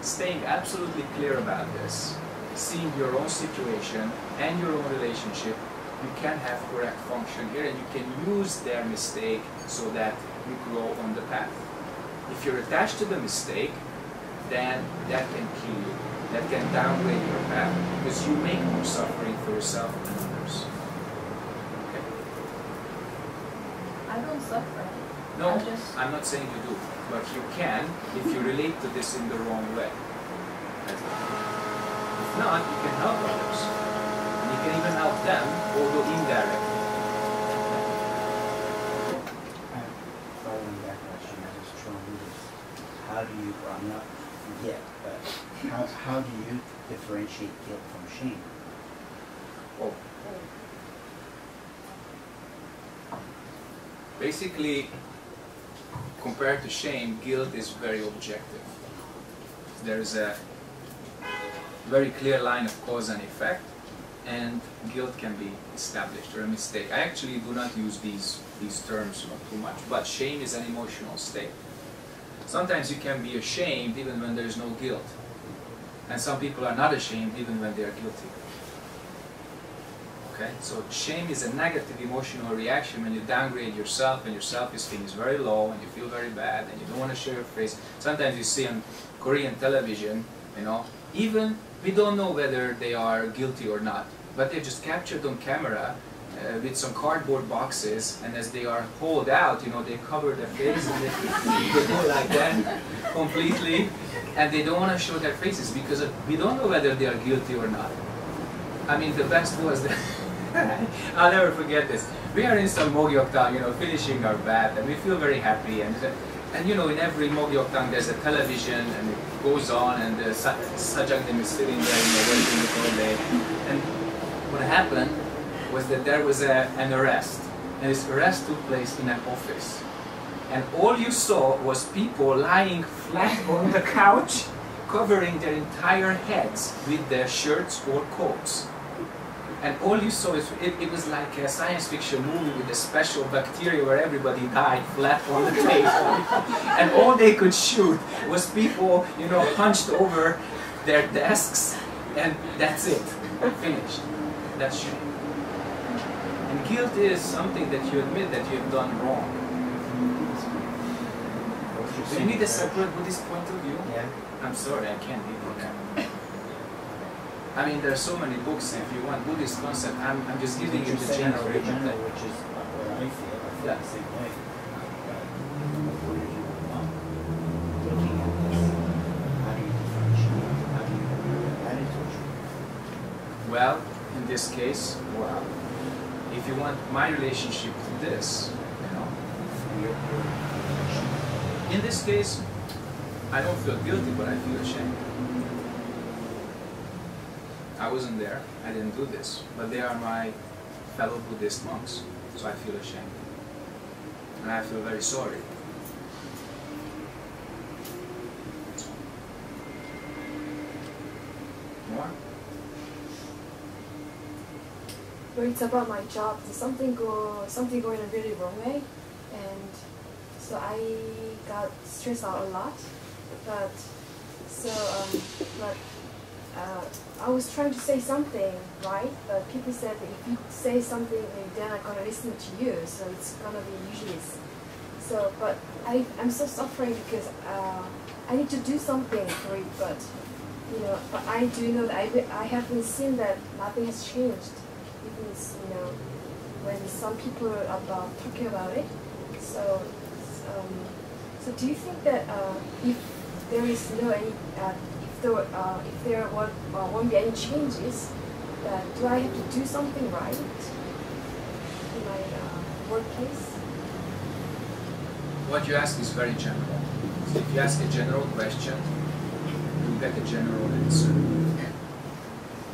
staying absolutely clear about this, seeing your own situation and your own relationship, you can have correct function here and you can use their mistake so that you grow on the path. If you're attached to the mistake, then that can kill you. That can downgrade your path because you make more suffering for yourself and others. Okay? I don't suffer. No, I just I'm not saying you do, but you can if you relate to this in the wrong way. If not, you can help others. And you can even help them, although indirectly. Following that question, I just thrown this. How do you, well, I'm not yet, but how, how do you differentiate guilt from shame? Oh. Basically, compared to shame, guilt is very objective. There's a very clear line of cause and effect, and guilt can be established or a mistake. I actually do not use these, these terms too much, but shame is an emotional state. Sometimes you can be ashamed even when there is no guilt. And some people are not ashamed even when they are guilty. Okay? So shame is a negative emotional reaction when you downgrade yourself and your self-esteem is very low and you feel very bad and you don't want to show your face. Sometimes you see on Korean television, you know, even we don't know whether they are guilty or not, but they're just captured on camera uh, with some cardboard boxes, and as they are hauled out, you know, they cover their face and they, they go like that completely, and they don't want to show their faces because we don't know whether they are guilty or not. I mean, the best was that I'll never forget this. We are in some Mogyokdang, you know, finishing our bath, and we feel very happy. And and you know, in every Mogyokdang there's a television, and it goes on, and the sa- Sajangnim is sitting there, you know, waiting the whole day. And what happened was that there was a, an arrest, and this arrest took place in an office. And all you saw was people lying flat on the couch, covering their entire heads with their shirts or coats. And all you saw is it, it was like a science fiction movie with a special bacteria where everybody died flat on the table. and all they could shoot was people, you know, hunched over their desks, and that's it. Finished. That's shame. And guilt is something that you admit that you have done wrong. Do you need a separate Buddhist point of view? Yeah. I'm sorry, I can't give you that. I mean, there are so many books. If you want Buddhist concept, I'm, I'm just giving you the general. the general, which is what I feel. I feel Yeah. the same way. But what if you looking at this? How do you differentiate? How do you that into a truth? Well, in this case, well, if you want my relationship to this, you know, Your, your differentiate. in this case, I don't feel guilty, but I feel ashamed. I wasn't there. I didn't do this, but they are my fellow Buddhist monks, so I feel ashamed, and I feel very sorry. More? It's about my job. Something go something going a really wrong way, and so I got stressed out a lot. But so um, but uh, I was trying to say something right, but people said that if you say something, they're not gonna listen to you. So it's gonna be useless. So, but I I'm so suffering because uh, I need to do something for it, but you know, but I do know that I, I haven't seen that nothing has changed. Even you know, when some people are about talking about it. So, um, so do you think that uh, if there is no any, uh, there uh, if there won't, uh, won't be any changes, that do I have to do something right in my uh, workplace? What you ask is very general. If you ask a general question, you get a general answer.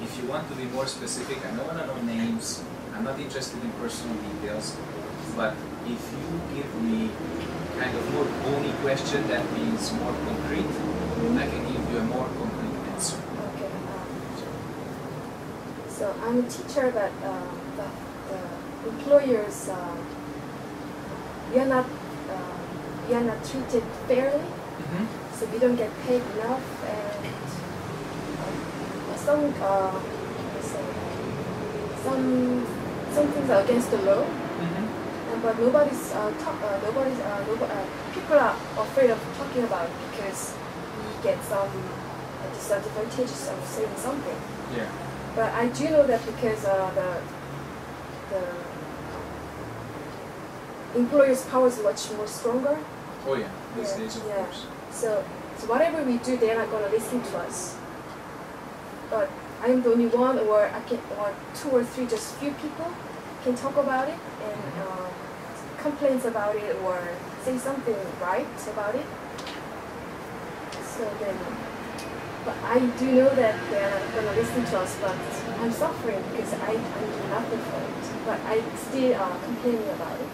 If you want to be more specific, I don't want to know names, I'm not interested in personal details, but if you give me kind of more bony question that means more concrete, I can give you a more complete answer. Okay. Um, so I'm a teacher, but uh, the, the employers, uh, are not, uh, are not treated fairly. So we don't get paid enough, and uh, some, uh, some, some things are against the law. And, but nobody's uh, talk, uh, nobody's uh, nobo- uh, people are afraid of talking about it because get some uh, disadvantages of saying something. Yeah. But I do know that because uh, the the employer's power is much more stronger. Oh yeah, these Yeah, days of yeah. course. So so whatever we do, they're not gonna listen to us. But I'm the only one, or I can, or two or three, just few people can talk about it and uh, complaints about it or say something right about it. So then, but I do know that they're not gonna listen to us. But I'm suffering because I I do nothing for it. But I still uh, complaining about it.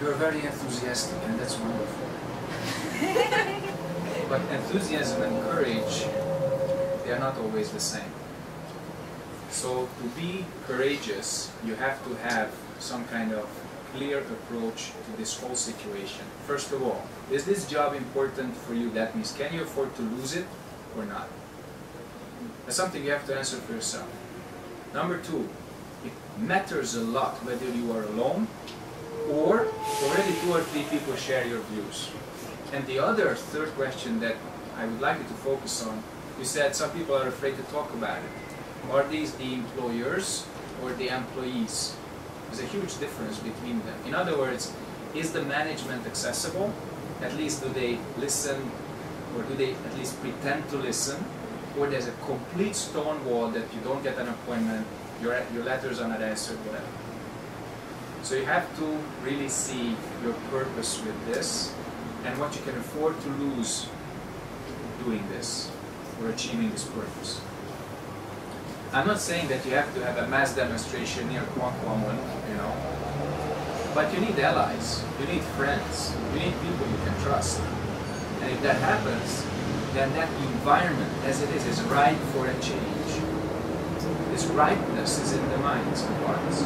You're very enthusiastic, and that's wonderful. but enthusiasm and courage, they are not always the same. So to be courageous, you have to have some kind of clear approach to this whole situation. First of all, is this job important for you? That means, can you afford to lose it or not? That's something you have to answer for yourself. Number two, it matters a lot whether you are alone or already two or three people share your views. And the other third question that I would like you to focus on, you said some people are afraid to talk about it. Are these the employers or the employees? There's a huge difference between them. In other words, is the management accessible? At least do they listen or do they at least pretend to listen? Or there's a complete stone wall that you don't get an appointment, your, your letters are not answered, whatever. So you have to really see your purpose with this and what you can afford to lose doing this or achieving this purpose. I'm not saying that you have to have a mass demonstration near Gwanghwamun, you know, but you need allies, you need friends, you need people you can trust. And if that happens, then that environment as it is is ripe for a change. This ripeness is in the minds and hearts.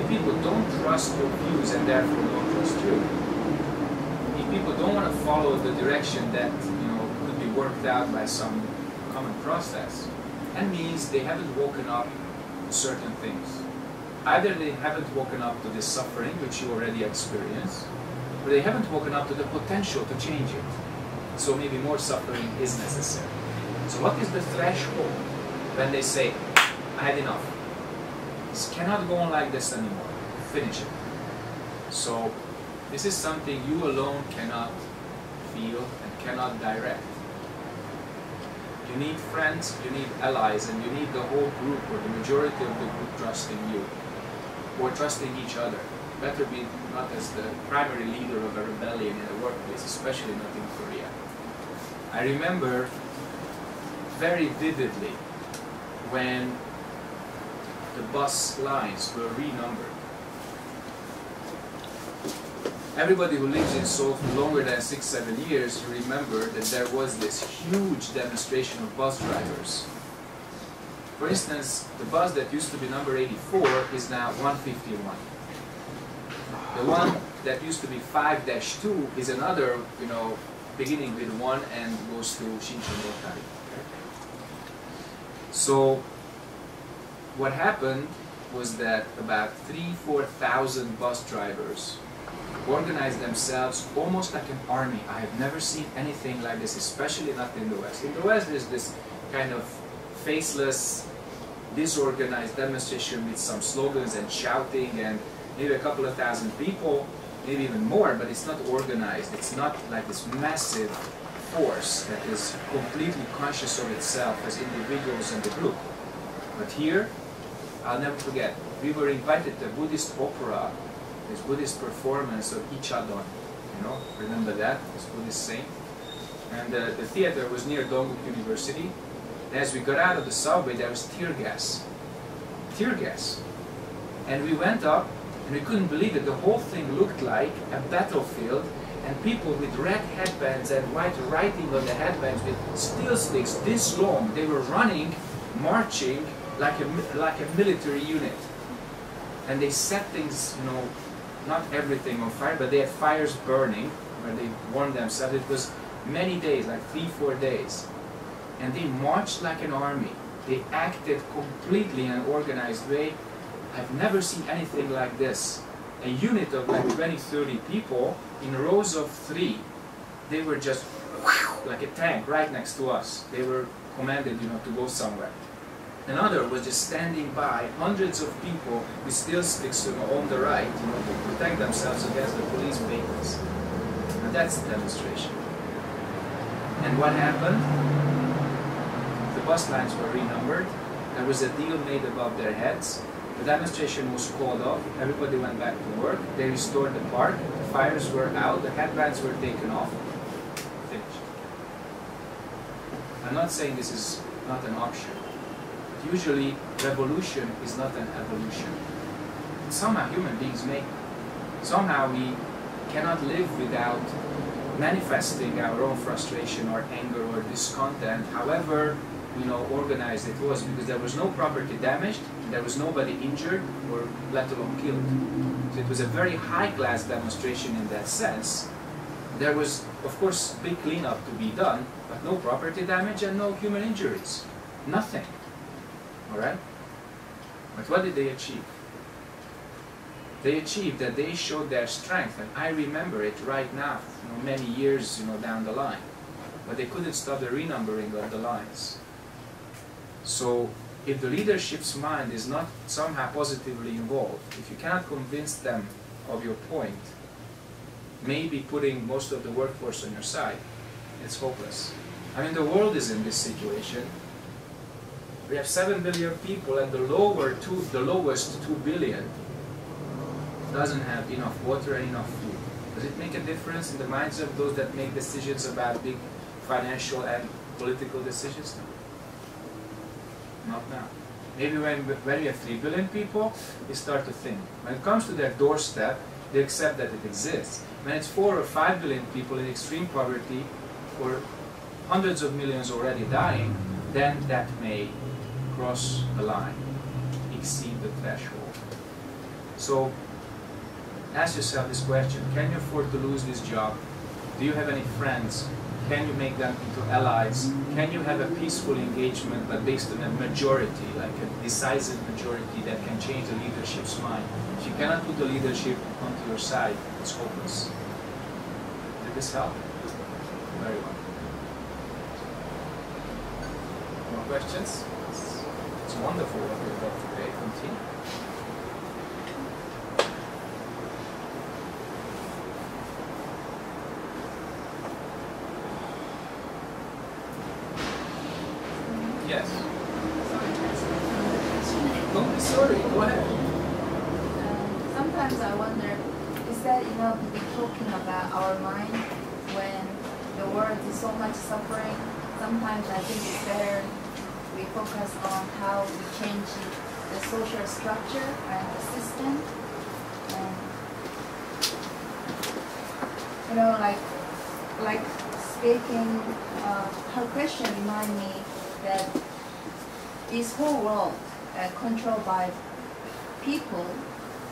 If people don't trust your views and therefore don't trust you, if people don't want to follow the direction that you know could be worked out by some common process, that means they haven't woken up to certain things. Either they haven't woken up to this suffering, which you already experienced, or they haven't woken up to the potential to change it. So maybe more suffering is necessary. So what is the threshold when they say, I had enough? This cannot go on like this anymore. Finish it. So this is something you alone cannot feel and cannot direct. You need friends, you need allies, and you need the whole group or the majority of the group trusting you or trusting each other. Better be not as the primary leader of a rebellion in the workplace, especially not in Korea. I remember very vividly when the bus lines were renumbered. Everybody who lives in Seoul for longer than six, seven years remember that there was this huge demonstration of bus drivers. For instance, the bus that used to be number 84 is now 151. The one that used to be 5-2 is another, you know, beginning with 1 and goes to Shinchon Rotary. So what happened was that about three, four thousand bus drivers organized themselves almost like an army. I have never seen anything like this, especially not in the West. In the West, there's this kind of faceless, disorganized demonstration with some slogans and shouting and maybe a couple of thousand people, maybe even more, but it's not organized. It's not like this massive force that is completely conscious of itself as individuals in the group. But here, I'll never forget, we were invited to a Buddhist opera, this Buddhist performance of Ichadon. You know, remember that, this Buddhist saint? And uh, the theater was near Dongguk University. And as we got out of the subway, there was tear gas. Tear gas. And we went up, and we couldn't believe it. The whole thing looked like a battlefield, and people with red headbands and white writing on the headbands with steel sticks this long, they were running, marching like a, like a military unit. And they set things, you know, not everything on fire, but they had fires burning where they warmed themselves. It was many days, like three, four days. And they marched like an army. They acted completely in an organized way. I've never seen anything like this. A unit of like 20, 30 people in rows of three. They were just like a tank right next to us. They were commanded, you know, to go somewhere. Another was just standing by, hundreds of people with steel sticks on the right, you know, to protect themselves against the police vehicles. And that's the demonstration. And what happened? Bus lines were renumbered. There was a deal made above their heads. The demonstration was called off. Everybody went back to work. They restored the park. The fires were out. The headbands were taken off. Finished. I'm not saying this is not an option. Usually, revolution is not an evolution. Somehow human beings make. Somehow we cannot live without manifesting our own frustration or anger or discontent, however you know organized it was, because there was no property damaged, there was nobody injured or let alone killed. So it was a very high class demonstration in that sense. There was, of course, big cleanup to be done, but no property damage and no human injuries. Nothing. Alright? But what did they achieve? They achieved that they showed their strength, and I remember it right now, you know, many years you know, down the line. But they couldn't stop the renumbering of the lines. So if the leadership's mind is not somehow positively involved, if you cannot convince them of your point, maybe putting most of the workforce on your side, it's hopeless. I mean, the world is in this situation. We have 7 billion people and the lower two, the lowest 2 billion doesn't have enough water and enough food. Does it make a difference in the minds of those that make decisions about big financial and political decisions? No. Not now. Maybe when, when we have 3 billion people, we start to think. When it comes to their doorstep, they accept that it exists. When it's 4 or 5 billion people in extreme poverty, or hundreds of millions already dying, then that may cross the line, exceed the threshold. So ask yourself this question, can you afford to lose this job? Do you have any friends? Can you make them into allies? Can you have a peaceful engagement but based on a majority, like a decisive majority that can change the leadership's mind? If you cannot put the leadership onto your side, it's hopeless. Did this help? Very well. More questions? It's, wonderful what we've got today. Continue. Yes. Don't be sorry. Go ahead. Um, sometimes I wonder, is that enough to be talking about our mind when the world is so much suffering? Sometimes I think it's better we focus on how we change the structure and the system. And, you know, like, like speaking, uh, her question remind me that this whole world uh, controlled by people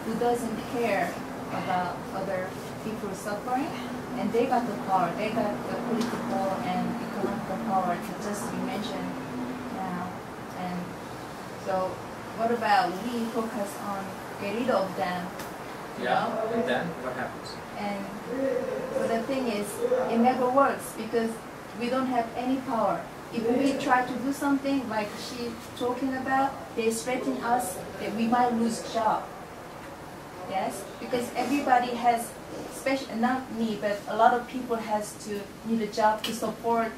who doesn't care about other people suffering, and they got the power, they got the political and economic power to just be mentioned now. And so, what about we focus on get rid of them? Yeah. know? And then what happens? And but the thing is, it never works because we don't have any power. If we try to do something like she talking about, they threaten us that we might lose job. Yes, because everybody has, especially not me, but a lot of people has to need a job to support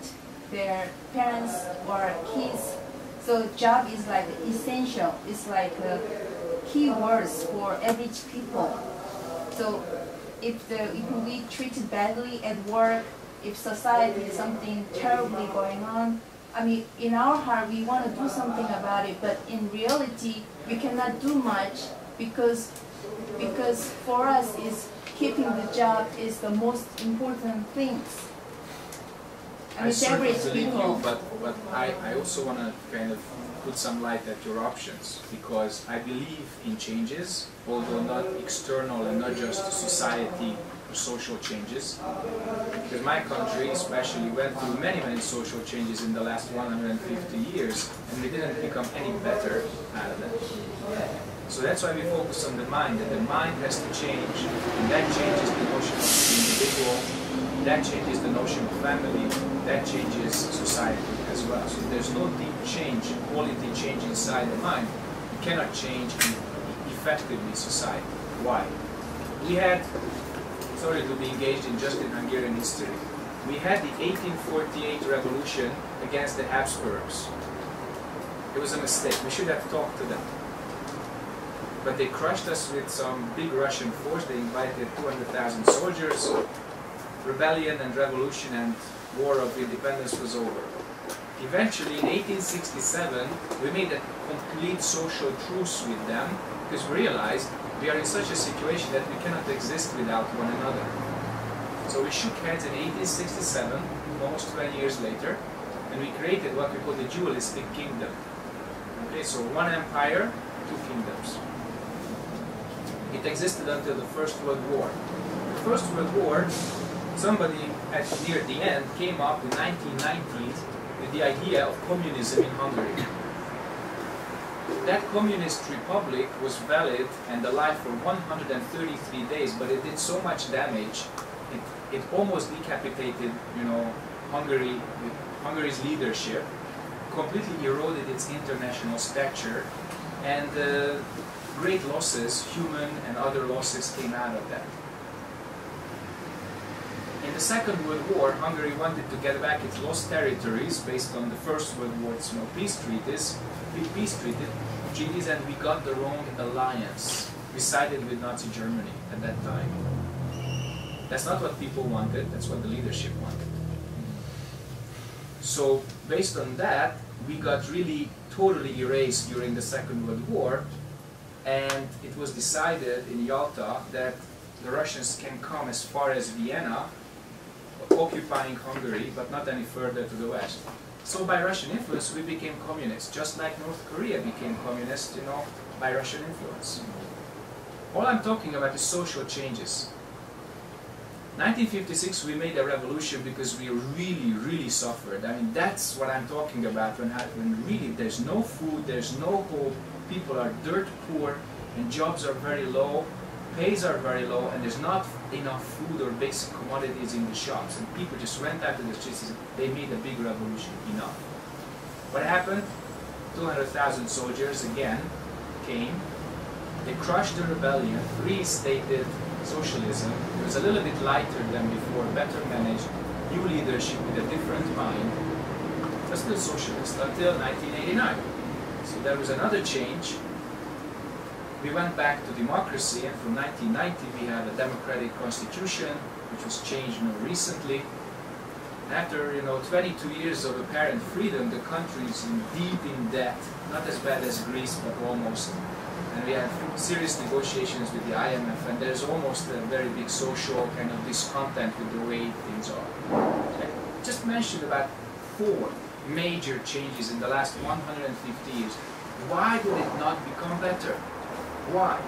their parents or kids. So job is like essential. It's like uh, a key words for average people. So if the if we treated badly at work, if society is something terribly going on, I mean, in our heart we want to do something about it, but in reality we cannot do much because because for us is keeping the job is the most important things. I certainly believe people. you, but, but I, I also want to kind of put some light at your options because I believe in changes, although not external and not just society or social changes. Because my country especially went through many, many social changes in the last 150 years and we didn't become any better out of it. So that's why we focus on the mind, that the mind has to change, and that changes the notion of the individual, that changes the notion of family, that changes society as well. So there's no deep change, quality change inside the mind, you cannot change effectively society. Why? We had, sorry to be engaged in just in Hungarian history, we had the 1848 revolution against the Habsburgs. It was a mistake. We should have talked to them but they crushed us with some big Russian force. They invited 200,000 soldiers. Rebellion and revolution and war of independence was over. Eventually, in 1867, we made a complete social truce with them because we realized we are in such a situation that we cannot exist without one another. So we shook hands in 1867, almost 20 years later, and we created what we call the dualistic kingdom. Okay, so one empire, two kingdoms. It existed until the First World War. The First World War, somebody at near the end came up in 1919 with the idea of communism in Hungary. That communist republic was valid and alive for 133 days, but it did so much damage, it, it almost decapitated, you know, Hungary, Hungary's leadership, completely eroded its international stature, and uh, great losses, human and other losses came out of that. In the Second World War, Hungary wanted to get back its lost territories based on the First World War's peace treaties, peace treaties, and we got the wrong alliance. We sided with Nazi Germany at that time. That's not what people wanted, that's what the leadership wanted. So, based on that, we got really totally erased during the Second World War, and it was decided in Yalta that the Russians can come as far as Vienna, occupying Hungary, but not any further to the west. So by Russian influence, we became communists, just like North Korea became communist, you know, by Russian influence. All I'm talking about is social changes. 1956 we made a revolution because we really, really suffered. I mean, that's what I'm talking about when, when really there's no food, there's no hope, people are dirt poor, and jobs are very low, pays are very low, and there's not enough food or basic commodities in the shops. And people just went out to the streets they made a big revolution. Enough. What happened? 200,000 soldiers again came. They crushed the rebellion, reinstated socialism. It was a little bit lighter than before, better managed, new leadership with a different mind, but still socialist until 1989. So there was another change. We went back to democracy, and from 1990 we had a democratic constitution, which was changed more recently. After you know 22 years of apparent freedom, the country is in deep in debt, not as bad as Greece, but almost and we have serious negotiations with the IMF, and there's almost a very big social kind of discontent with the way things are. I just mentioned about four major changes in the last 150 years. Why did it not become better? Why?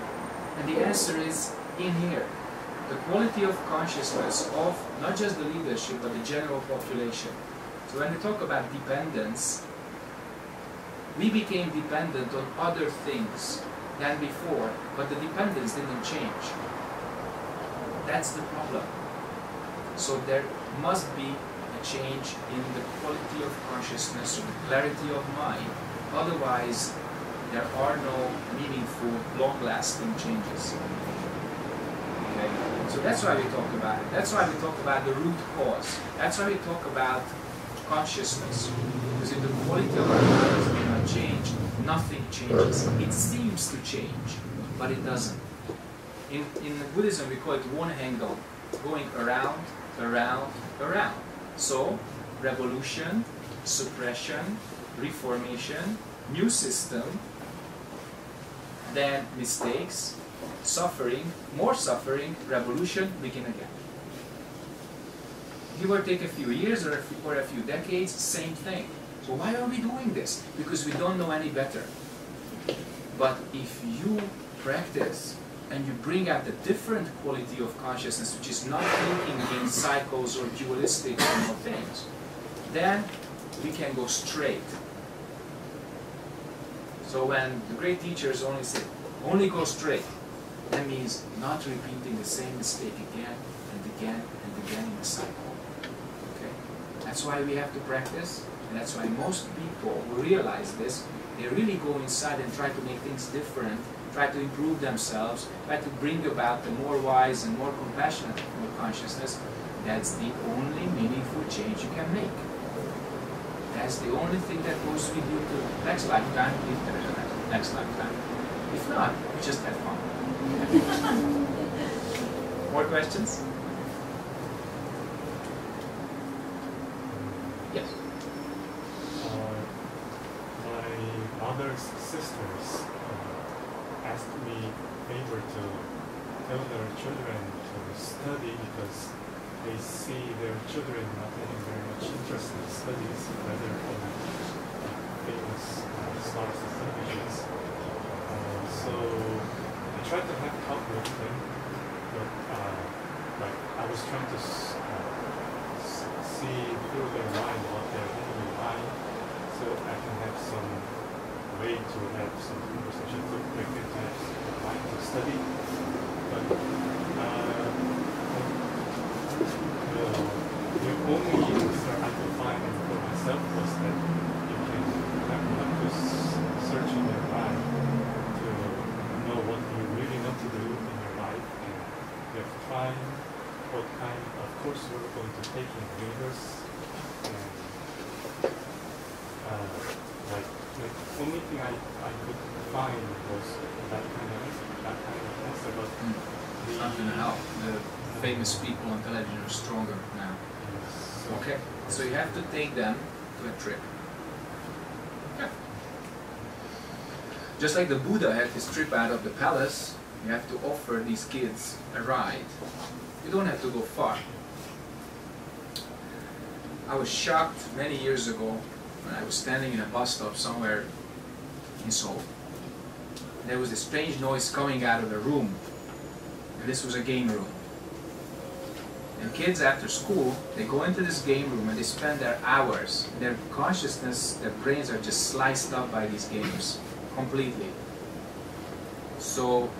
And the answer is in here. The quality of consciousness of not just the leadership, but the general population. So when we talk about dependence, we became dependent on other things than before, but the dependence didn't change. That's the problem. So there must be a change in the quality of consciousness or the clarity of mind. Otherwise, there are no meaningful, long-lasting changes. Okay? So that's why we talk about it. That's why we talk about the root cause. That's why we talk about consciousness. Because if the quality of our minds may not change, nothing changes. It seems to change, but it doesn't. In, in Buddhism, we call it one handle, going around, around, around. So, revolution, suppression, reformation, new system, then mistakes, suffering, more suffering, revolution, begin again. Give or take a few years or a few, or a few decades, same thing. So why are we doing this? Because we don't know any better. But if you practice and you bring out a different quality of consciousness, which is not thinking in cycles or dualistic things, then we can go straight. So when the great teachers only say, only go straight, that means not repeating the same mistake again and again and again in a cycle. Okay? That's why we have to practice, and that's why most people who realize this, they really go inside and try to make things different, try to improve themselves, try to bring about the more wise and more compassionate more consciousness. That's the only meaningful change you can make. That's the only thing that goes with you to next lifetime, if there is a next, next lifetime. If not, you just have fun. more questions? Yes. Uh, my mother's sisters uh, asked me favor to tell their children to study because they see their children not having very much interest in studies, rather in uh, famous uh, stars and televisions. Uh, so I tried to have talk with them, but uh, like I was trying to uh, see through their mind what they're having in so I can have some way to have some conversation to make them have mind to study. But uh, the, the only answer I could find for myself was that you can have, to search in your mind to know what you really want to do in your life and you have to find what kind of course you're going to take in the universe and the only thing I, I could find was that kind of that kind of answer but going to help. The famous people on television are stronger now. Okay, so you have to take them to a trip. Yeah. Just like the Buddha had his trip out of the palace, you have to offer these kids a ride. You don't have to go far. I was shocked many years ago when I was standing in a bus stop somewhere in Seoul. There was a strange noise coming out of the room, and this was a game room. And kids after school, they go into this game room and they spend their hours. Their consciousness, their brains are just sliced up by these games completely. So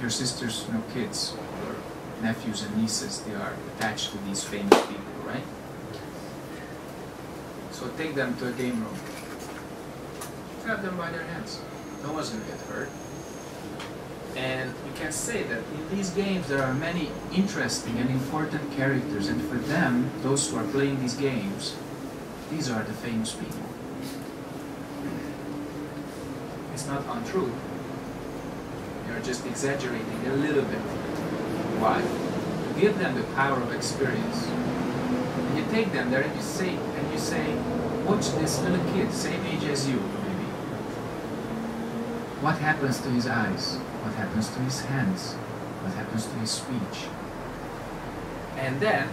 your sisters, you know, kids, your nephews and nieces, they are attached to these famous people, right? So take them to a game room. Grab them by their hands. No one's gonna get hurt. And you can say that in these games there are many interesting and important characters, and for them, those who are playing these games, these are the famous people. It's not untrue. You're just exaggerating a little bit. Why? You give them the power of experience. And you take them there and you say and you say, watch this little kid, same age as you. What happens to his eyes? What happens to his hands? What happens to his speech? And then,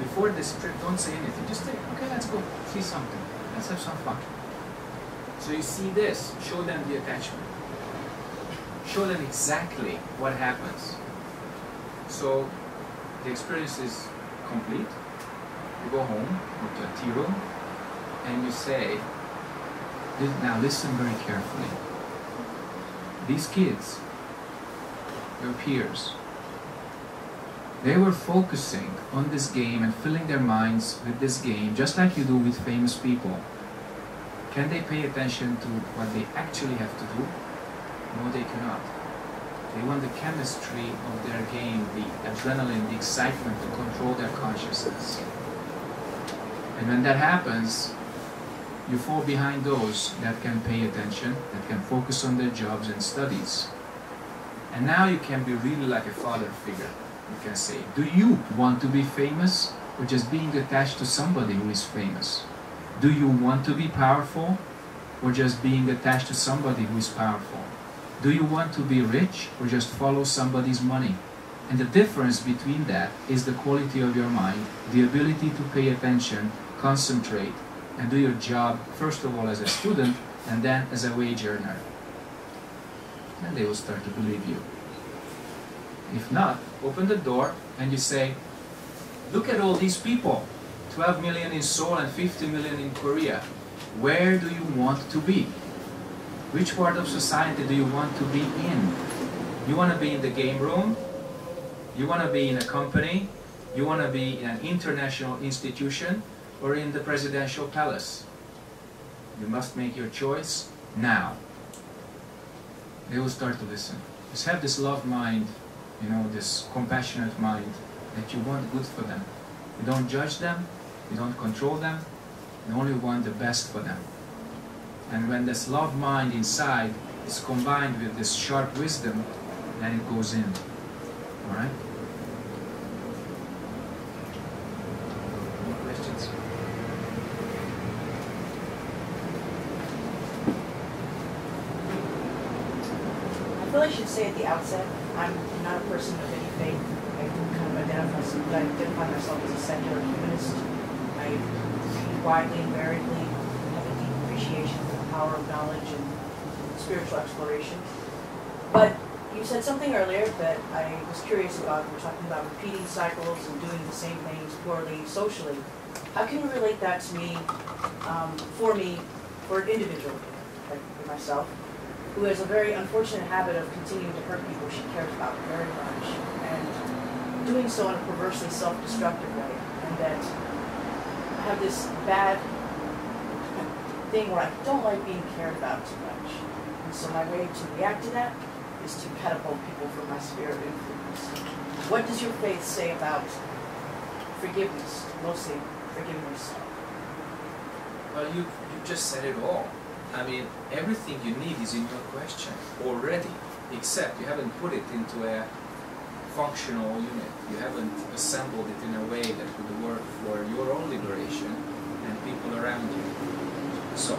before this trip, don't say anything. Just say, okay, let's go see something. Let's have some fun. So you see this, show them the attachment. Show them exactly what happens. So the experience is complete. You go home, go to a tea room, and you say, now listen very carefully. These kids, your peers, they were focusing on this game and filling their minds with this game just like you do with famous people. Can they pay attention to what they actually have to do? No, they cannot. They want the chemistry of their game, the adrenaline, the excitement to control their consciousness. And when that happens, you fall behind those that can pay attention, that can focus on their jobs and studies. And now you can be really like a father figure. You can say, do you want to be famous or just being attached to somebody who is famous? Do you want to be powerful or just being attached to somebody who is powerful? Do you want to be rich or just follow somebody's money? And the difference between that is the quality of your mind, the ability to pay attention, concentrate, and do your job, first of all as a student, and then as a wage earner. And they will start to believe you. If not, open the door and you say, look at all these people. 12 million in Seoul and 50 million in Korea. Where do you want to be? Which part of society do you want to be in? You want to be in the game room? You want to be in a company? You want to be in an international institution? Or in the presidential palace? You must make your choice now. They will start to listen. Just have this love mind, you know, this compassionate mind that you want good for them. You don't judge them, you don't control them, you only want the best for them. And when this love mind inside is combined with this sharp wisdom, then it goes in. Alright? More questions? I feel I should say at the outset, I'm not a person of any faith. I kind of identify, I identify myself as a secular humanist. I read widely and variedly, have a deep appreciation for the power of knowledge and spiritual exploration. But you said something earlier that I was curious about. We're talking about repeating cycles and doing the same things poorly socially. How can you relate that to me, um, for me, for an individual, like myself, who has a very unfortunate habit of continuing to hurt people she cares about very much, and doing so in a perversely self-destructive way, and that I have this bad thing where I don't like being cared about too much. And so my way to react to that is to catapult people from my sphere of influence. What does your faith say about forgiveness, mostly forgiving yourself? Well, you, you just said it all. I mean, everything you need is in your question already, except you haven't put it into a functional unit. You haven't assembled it in a way that would work for your own liberation and people around you. So,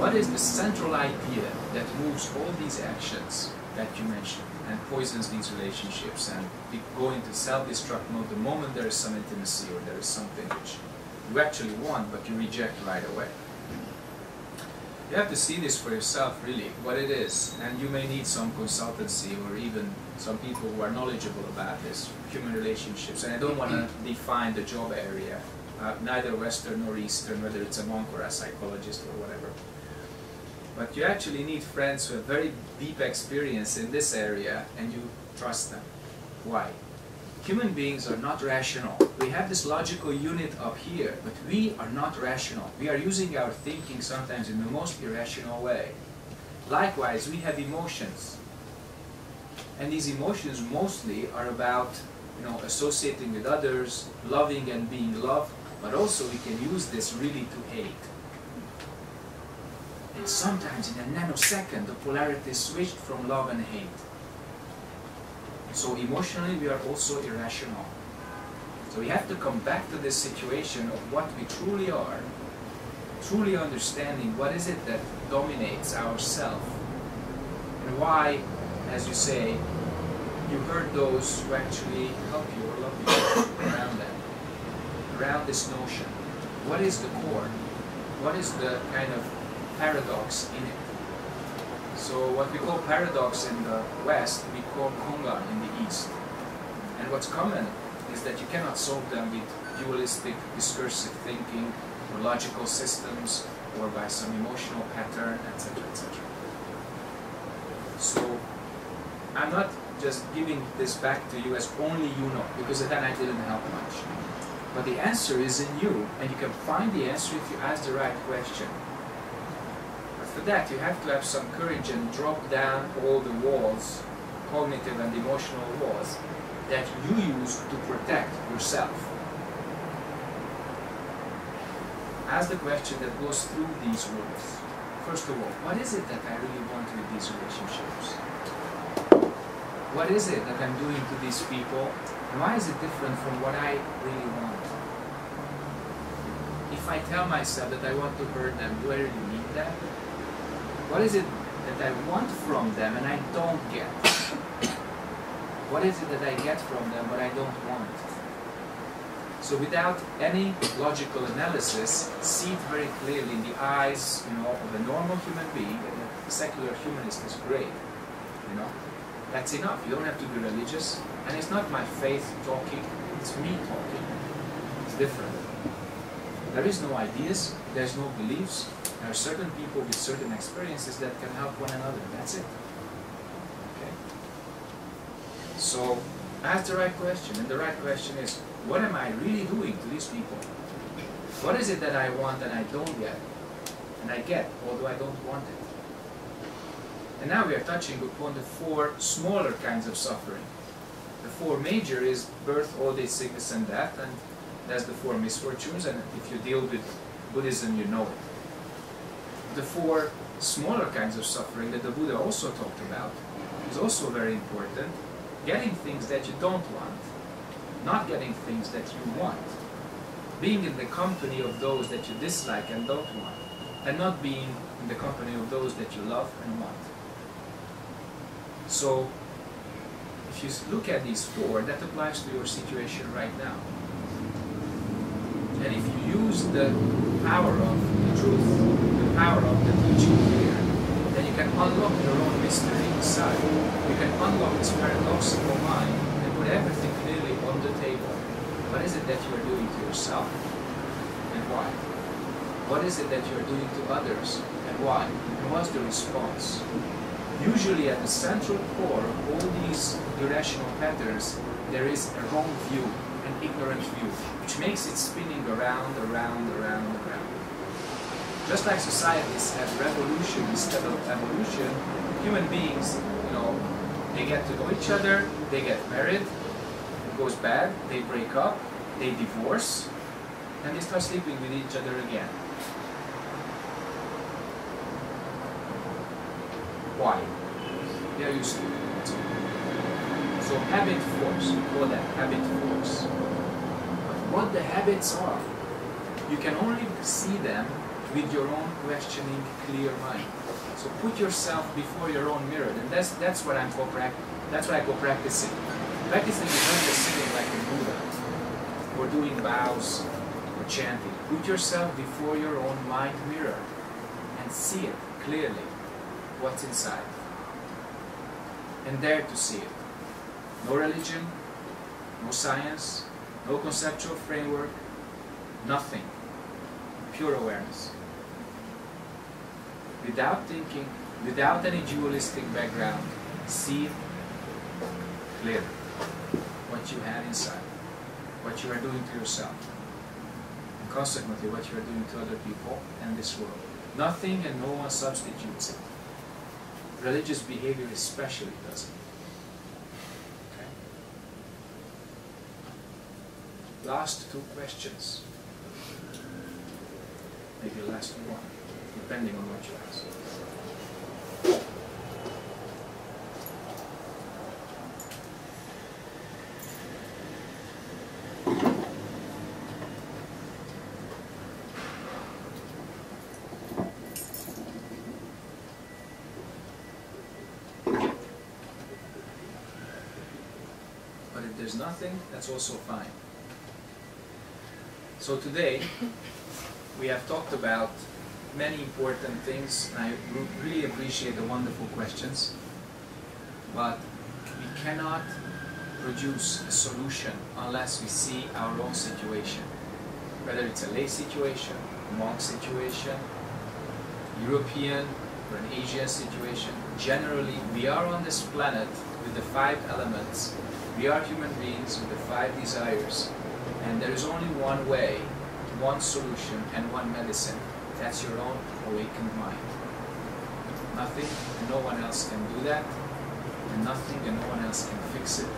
what is the central idea that moves all these actions that you mentioned and poisons these relationships and go into self-destruct mode the moment there is some intimacy or there is something which you actually want but you reject right away? You have to see this for yourself, really, what it is. And you may need some consultancy or even some people who are knowledgeable about this, human relationships. And I don't want to define the job area, uh, neither Western nor Eastern, whether it's a monk or a psychologist or whatever. But you actually need friends who have very deep experience in this area and you trust them. Why? Human beings are not rational. We have this logical unit up here, but we are not rational. We are using our thinking sometimes in the most irrational way. Likewise, we have emotions. And these emotions mostly are about you know, associating with others, loving and being loved, but also we can use this really to hate. And sometimes in a nanosecond, the polarity switched from love and hate. So emotionally, we are also irrational. So we have to come back to this situation of what we truly are, truly understanding what is it that dominates our self, and why, as you say, you hurt those who actually help you or love you around that, around this notion. What is the core? What is the kind of paradox in it? So what we call paradox in the West, we call kongan in And what's common is that you cannot solve them with dualistic discursive thinking or logical systems or by some emotional pattern, etc., etc. So I'm not just giving this back to you as only you know, because then I didn't help much. But the answer is in you, and you can find the answer if you ask the right question. But for that, you have to have some courage and drop down all the walls, cognitive and emotional walls, that you use to protect yourself. Ask the question that goes through these walls. First of all, what is it that I really want with these relationships? What is it that I'm doing to these people? And why is it different from what I really want? If I tell myself that I want to hurt them, do I really mean that? What is it that I want from them and I don't get? What is it that I get from them but I don't want? So without any logical analysis, see it very clearly in the eyes, you know, of a normal human being, and a secular humanist is great, you know. That's enough. You don't have to be religious. And it's not my faith talking, it's me talking. It's different. There is no ideas, there's no beliefs. There are certain people with certain experiences that can help one another. That's it. So ask the right question, and the right question is, what am I really doing to these people? What is it that I want and I don't get? And I get, although I don't want it. And now we are touching upon the four smaller kinds of suffering. The four major is birth, old age, sickness, and death, and that's the four misfortunes, and if you deal with Buddhism, you know it. The four smaller kinds of suffering that the Buddha also talked about is also very important. Getting things that you don't want, not getting things that you want. Being in the company of those that you dislike and don't want, and not being in the company of those that you love and want. So, if you look at these four, that applies to your situation right now. And if you use the power of the truth, the power of the teaching you can unlock your own mystery inside. You can unlock this paradoxical mind and put everything clearly on the table. What is it that you are doing to yourself? And why? What is it that you are doing to others? And why? And what's the response? Usually at the central core of all these irrational patterns, there is a wrong view, an ignorant view, which makes it spinning around, around, around, around. Just like societies have revolution instead of evolution, human beings, you know, they get to know each other, they get married, it goes bad, they break up, they divorce, and they start sleeping with each other again. Why? They are used to it. So habit force, call that habit force. But what the habits are, you can only see them with your own questioning, clear mind. So put yourself before your own mirror, and that's that's what I'm called That's what I call practicing. Practicing is not just sitting like a Buddha, or doing vows, or chanting. Put yourself before your own mind mirror, and see it clearly, what's inside. And dare to see it. No religion, no science, no conceptual framework, nothing. Pure awareness. Without thinking, without any dualistic background, see clearly. What you have inside, what you are doing to yourself, and consequently what you are doing to other people and this world. Nothing and no one substitutes it. Religious behavior especially doesn't. Okay? Last two questions. Maybe last one, depending on what you ask. But if there's nothing, that's also fine. So today, we have talked about many important things, and I really appreciate the wonderful questions. But we cannot produce a solution unless we see our own situation. Whether it's a lay situation, monk situation, European or an Asian situation, generally we are on this planet with the five elements. We are human beings with the five desires, and there is only one way one solution and one medicine. That's your own awakened mind. Nothing and no one else can do that, and nothing and no one else can fix it.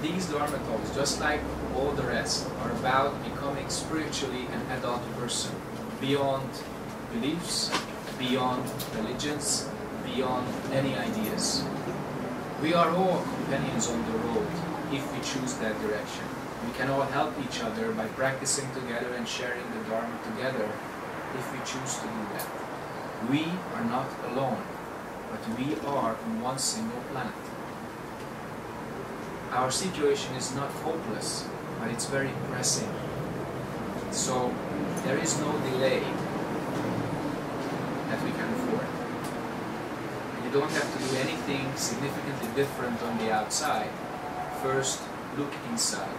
These Dharma talks, just like all the rest, are about becoming spiritually an adult person, beyond beliefs, beyond religions, beyond any ideas. We are all companions on the road if we choose that direction. We can all help each other by practicing together and sharing the Dharma together if we choose to do that. We are not alone, but we are on one single planet. Our situation is not hopeless, but it's very pressing. So there is no delay that we can afford. You don't have to do anything significantly different on the outside. First, look inside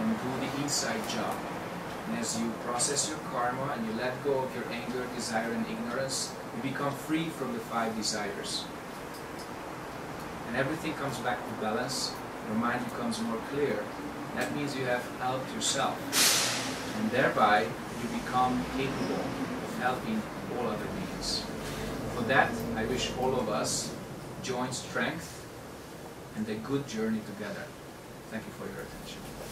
and do the inside job. And as you process your karma and you let go of your anger, desire, and ignorance, you become free from the five desires. And everything comes back to balance, your mind becomes more clear. That means you have helped yourself. And thereby, you become capable of helping all other beings. For that, I wish all of us joint strength and a good journey together. Thank you for your attention.